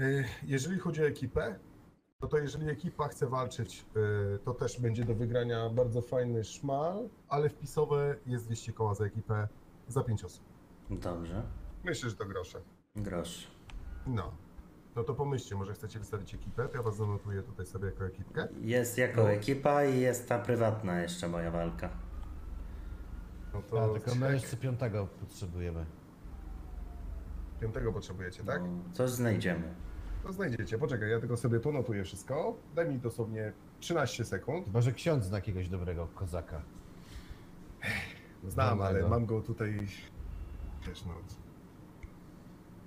Y, Jeżeli chodzi o ekipę, no to jeżeli ekipa chce walczyć, y, to też będzie do wygrania bardzo fajny szmal, ale wpisowe jest 200 koła za ekipę za 5 osób. Dobrze. Myślę, że to grosze. Grosz. No. No to pomyślcie, może chcecie wystawić ekipę, to ja was zanotuję tutaj sobie jako ekipkę. Jest jako No. ekipa i jest ta prywatna jeszcze moja walka. No A, tylko my jeszcze piątego potrzebujemy. Piątego potrzebujecie, tak? Coś znajdziemy. To znajdziecie, poczekaj, ja tylko sobie ponotuję wszystko. Daj mi dosłownie 13 sekund. Chyba, że ksiądz zna jakiegoś dobrego kozaka. Znam, ale mam go tutaj... Wiesz, no...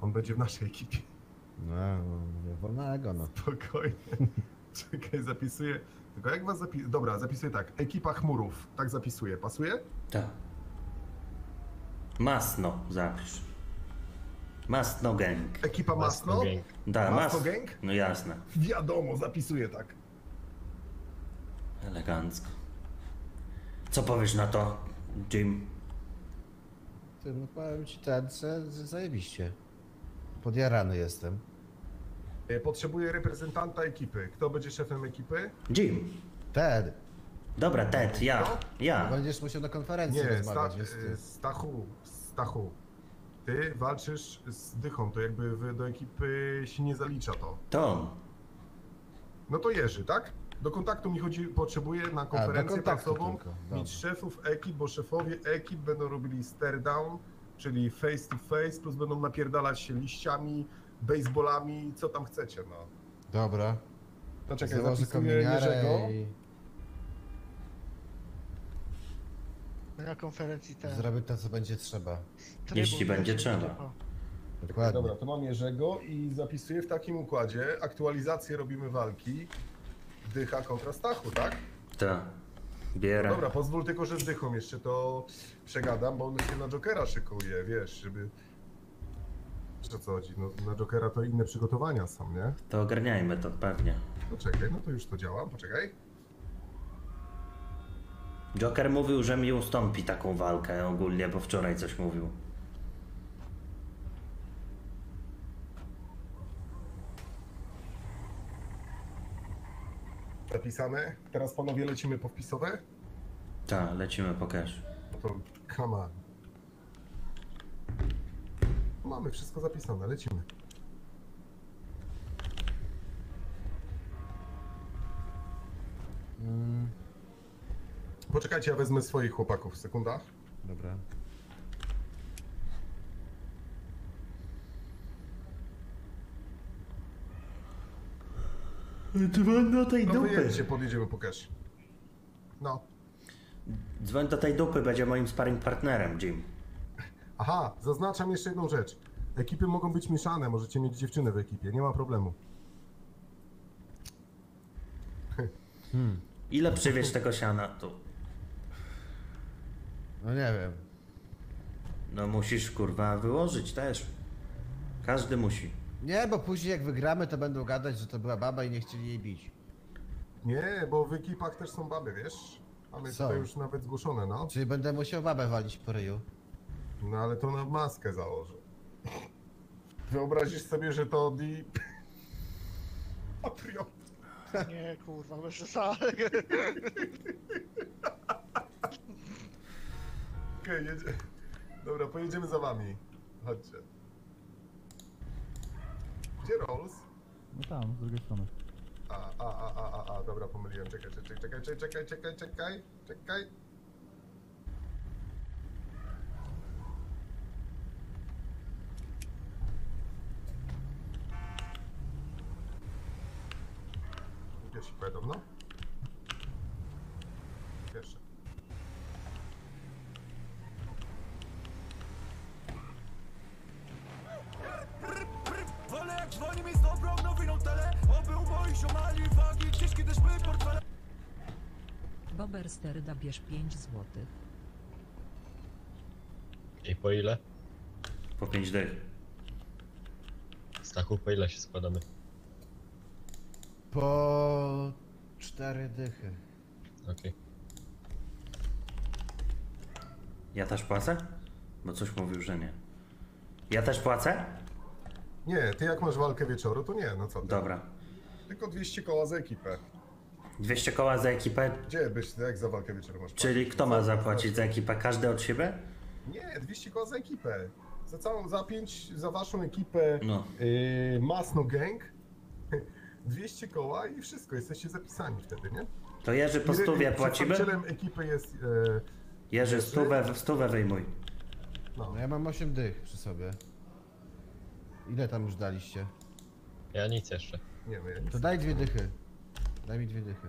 On będzie w naszej ekipie. No, mówię, wolnego, no. Spokojnie. <laughs> Czekaj, zapisuję. Tylko jak was zapisuję? Dobra, zapisuję tak. Ekipa chmurów. Tak zapisuję. Pasuje? Tak. Masno zapisz. Masno gang. Ekipa Masno? Da, Masno mas... gang? No jasne. Wiadomo, zapisuję tak. Elegancko. Co powiesz na to, Jim? Ty, no powiem ci że zajebiście. Podjarany jestem. E, Potrzebuję reprezentanta ekipy. Kto będzie szefem ekipy? Jim. Ted. Dobra, Ted, ja. Ja. Będziesz musiał na konferencji Nie, rozmawiać, ty. e, Stachu, Stachu. Ty walczysz z Dychą, to jakby do ekipy się nie zalicza to. To on. No to Jerzy, tak? Do kontaktu mi chodzi, potrzebuję na konferencję kontaktu prasową tylko, mieć dobra. szefów ekip, bo szefowie ekip będą robili stare down, czyli face to face, plus będą napierdalać się liściami, baseballami, co tam chcecie, no. Dobra. To czekaj, Założę zapisuję kominiarę Jerzego. i Na konferencji ten. zrobię to, co będzie trzeba. Jeśli będzie trzeba. Dokładnie. Dobra, to mam Jerzego i zapisuję w takim układzie. Aktualizację robimy walki. Dycha kontra Stachu, tak? Tak. Bierę. Dobra, pozwól tylko, że z Dychą jeszcze to przegadam, bo on się na Jokera szykuje, wiesz, żeby... Wiesz co chodzi, no, na Jokera to inne przygotowania są, nie? To ogarniajmy to, pewnie. No czekaj, no to już to działa, poczekaj. Joker mówił, że mi ustąpi taką walkę ogólnie, bo wczoraj coś mówił. Zapisane. Teraz panowie lecimy po wpisowe? Tak, lecimy po cash. No to come on. Mamy wszystko zapisane, lecimy. Mm, Poczekajcie, ja wezmę swoich chłopaków, sekunda. dobra. Dzwoń do tej No dupy. wyjedźcie, podjedziemy po cash. No. Dzwoń do tej dupy, będzie moim sparring partnerem, Jim. Aha, zaznaczam jeszcze jedną rzecz. Ekipy mogą być mieszane, możecie mieć dziewczynę w ekipie, nie ma problemu. Hmm. Ile przywieź tego siana tu? No nie wiem. No musisz kurwa wyłożyć też. Każdy musi. Nie, bo później jak wygramy, to będą gadać, że to była baba i nie chcieli jej bić. Nie, bo w ekipach też są baby, wiesz? Mamy Są. tutaj już nawet zgłoszone, no. Czyli będę musiał babę walić po ryju. No ale to na maskę założę. Wyobrazisz sobie, że to di... Patriot. Nie, kurwa, bez przesady. Okej, jedzie... Dobra, pojedziemy za wami. Chodźcie. Gdzie Rolls? No tam, z drugiej strony. A, a, a, a, a, a, dobra, pomyliłem. Czekaj, czekaj, czekaj, czekaj, czekaj, czekaj, czekaj, czekaj. Pierwsi pojedą, no. Sterda bierz 5 złotych. I po ile? Po 5 dych. Stachu, po ile się składamy? Po cztery dychy. Okej. Ja też płacę? Bo coś mówił, że nie. Ja też płacę? Nie, ty jak masz walkę wieczoru, to nie, no co ty. Dobra. Tylko 200 koła za ekipę. 200 koła za ekipę, Gdzie byś, jak za walkę wieczoru masz czyli płacić? kto ma Za- zapłacić za ekipę? Każdy od siebie? Nie, 200 koła za ekipę. Za całą, za pięć, za waszą ekipę No. yy, Masno Gang. <laughs> 200 koła i wszystko, jesteście zapisani wtedy, nie? To Jerzy po stówie i płacimy? Przedstawicielem ekipy jest... Yy, Jerzy, stówę, stówę wyjmuj. no. No ja mam 8 dych przy sobie. Ile tam już daliście? Ja nic jeszcze. Nie, no ja nic. To daj dwie dychy. Daj mi dwie dychy.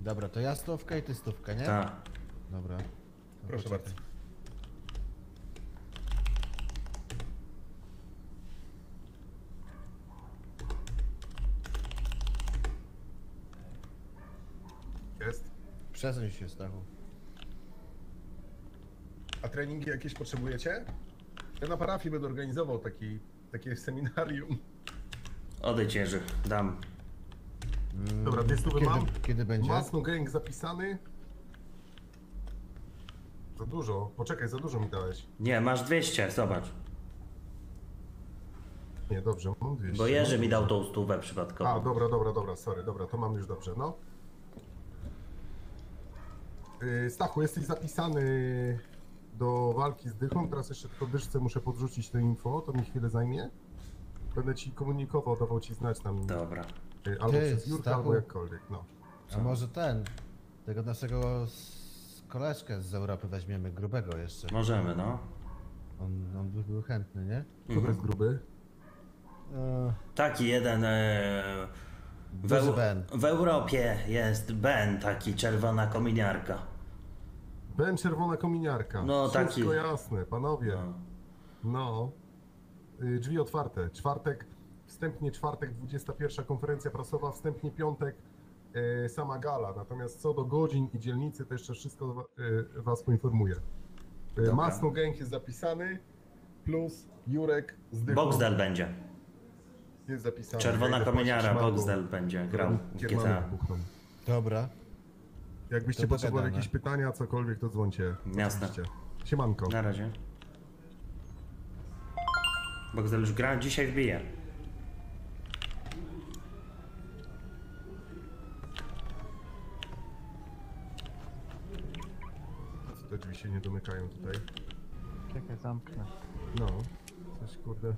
Dobra, to ja stówkę i ty stówkę, nie? Tak. Dobra. To Proszę poczekaj. bardzo. Jest. Przesuń się, Stachu. A treningi jakieś potrzebujecie? Ja na parafii będę organizował taki, takie seminarium. Odejdź Jerzy, dam. Dobra, dwie stówy kiedy, mam. Kiedy będzie? Masno gang zapisany. Za dużo. Poczekaj, za dużo mi dałeś. Nie, masz 200, zobacz. Nie, dobrze, mam 200. Bo Jerzy mi dał tą stówę przypadkowo. A, dobra, dobra, dobra, sorry, dobra, to mam już dobrze, no. Yy, Stachu, jesteś zapisany do walki z dychą, teraz jeszcze tylko dyszce muszę podrzucić to info, to mi chwilę zajmie. Będę ci komunikował, dawał ci znać tam. Dobra. Yy, albo Ty, przez Jurka, Stachu. albo jakkolwiek, no. A może ten, tego naszego s- koleżkę z Europy weźmiemy, grubego jeszcze. Możemy, no. On, on by był chętny, nie? Kto to jest gruby? E, Taki jeden. E, w, Duży Eu- Ben. w Europie jest Ben, taki czerwona kominiarka. Ben Czerwona Kominiarka. No, taki. Wszystko jasne, panowie. No. Y, Drzwi otwarte. Czwartek, wstępnie czwartek, 21 konferencja prasowa, wstępnie piątek e, sama gala. Natomiast co do godzin i dzielnicy, to jeszcze wszystko wa- e, was poinformuję. Dobra. Masno Gang jest zapisany, plus Jurek z dychą Boxdel będzie. jest zapisany. Czerwona kominiara. Boxdel będzie grał w Kiermany GTA. wybuchną. Dobra. Jakbyście To potrzebowali jakieś pytania, cokolwiek, to dzwońcie. Jasne. Oczywiście. Siemanko. Na razie. Boxdel już gra, dzisiaj wbije. Te drzwi się nie domykają tutaj. Czekaj, zamknę. No, coś kurde.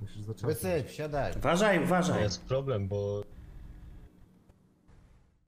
Musisz zacząć. Wysyp, siadaj. Uważaj, uważaj. Jest problem, bo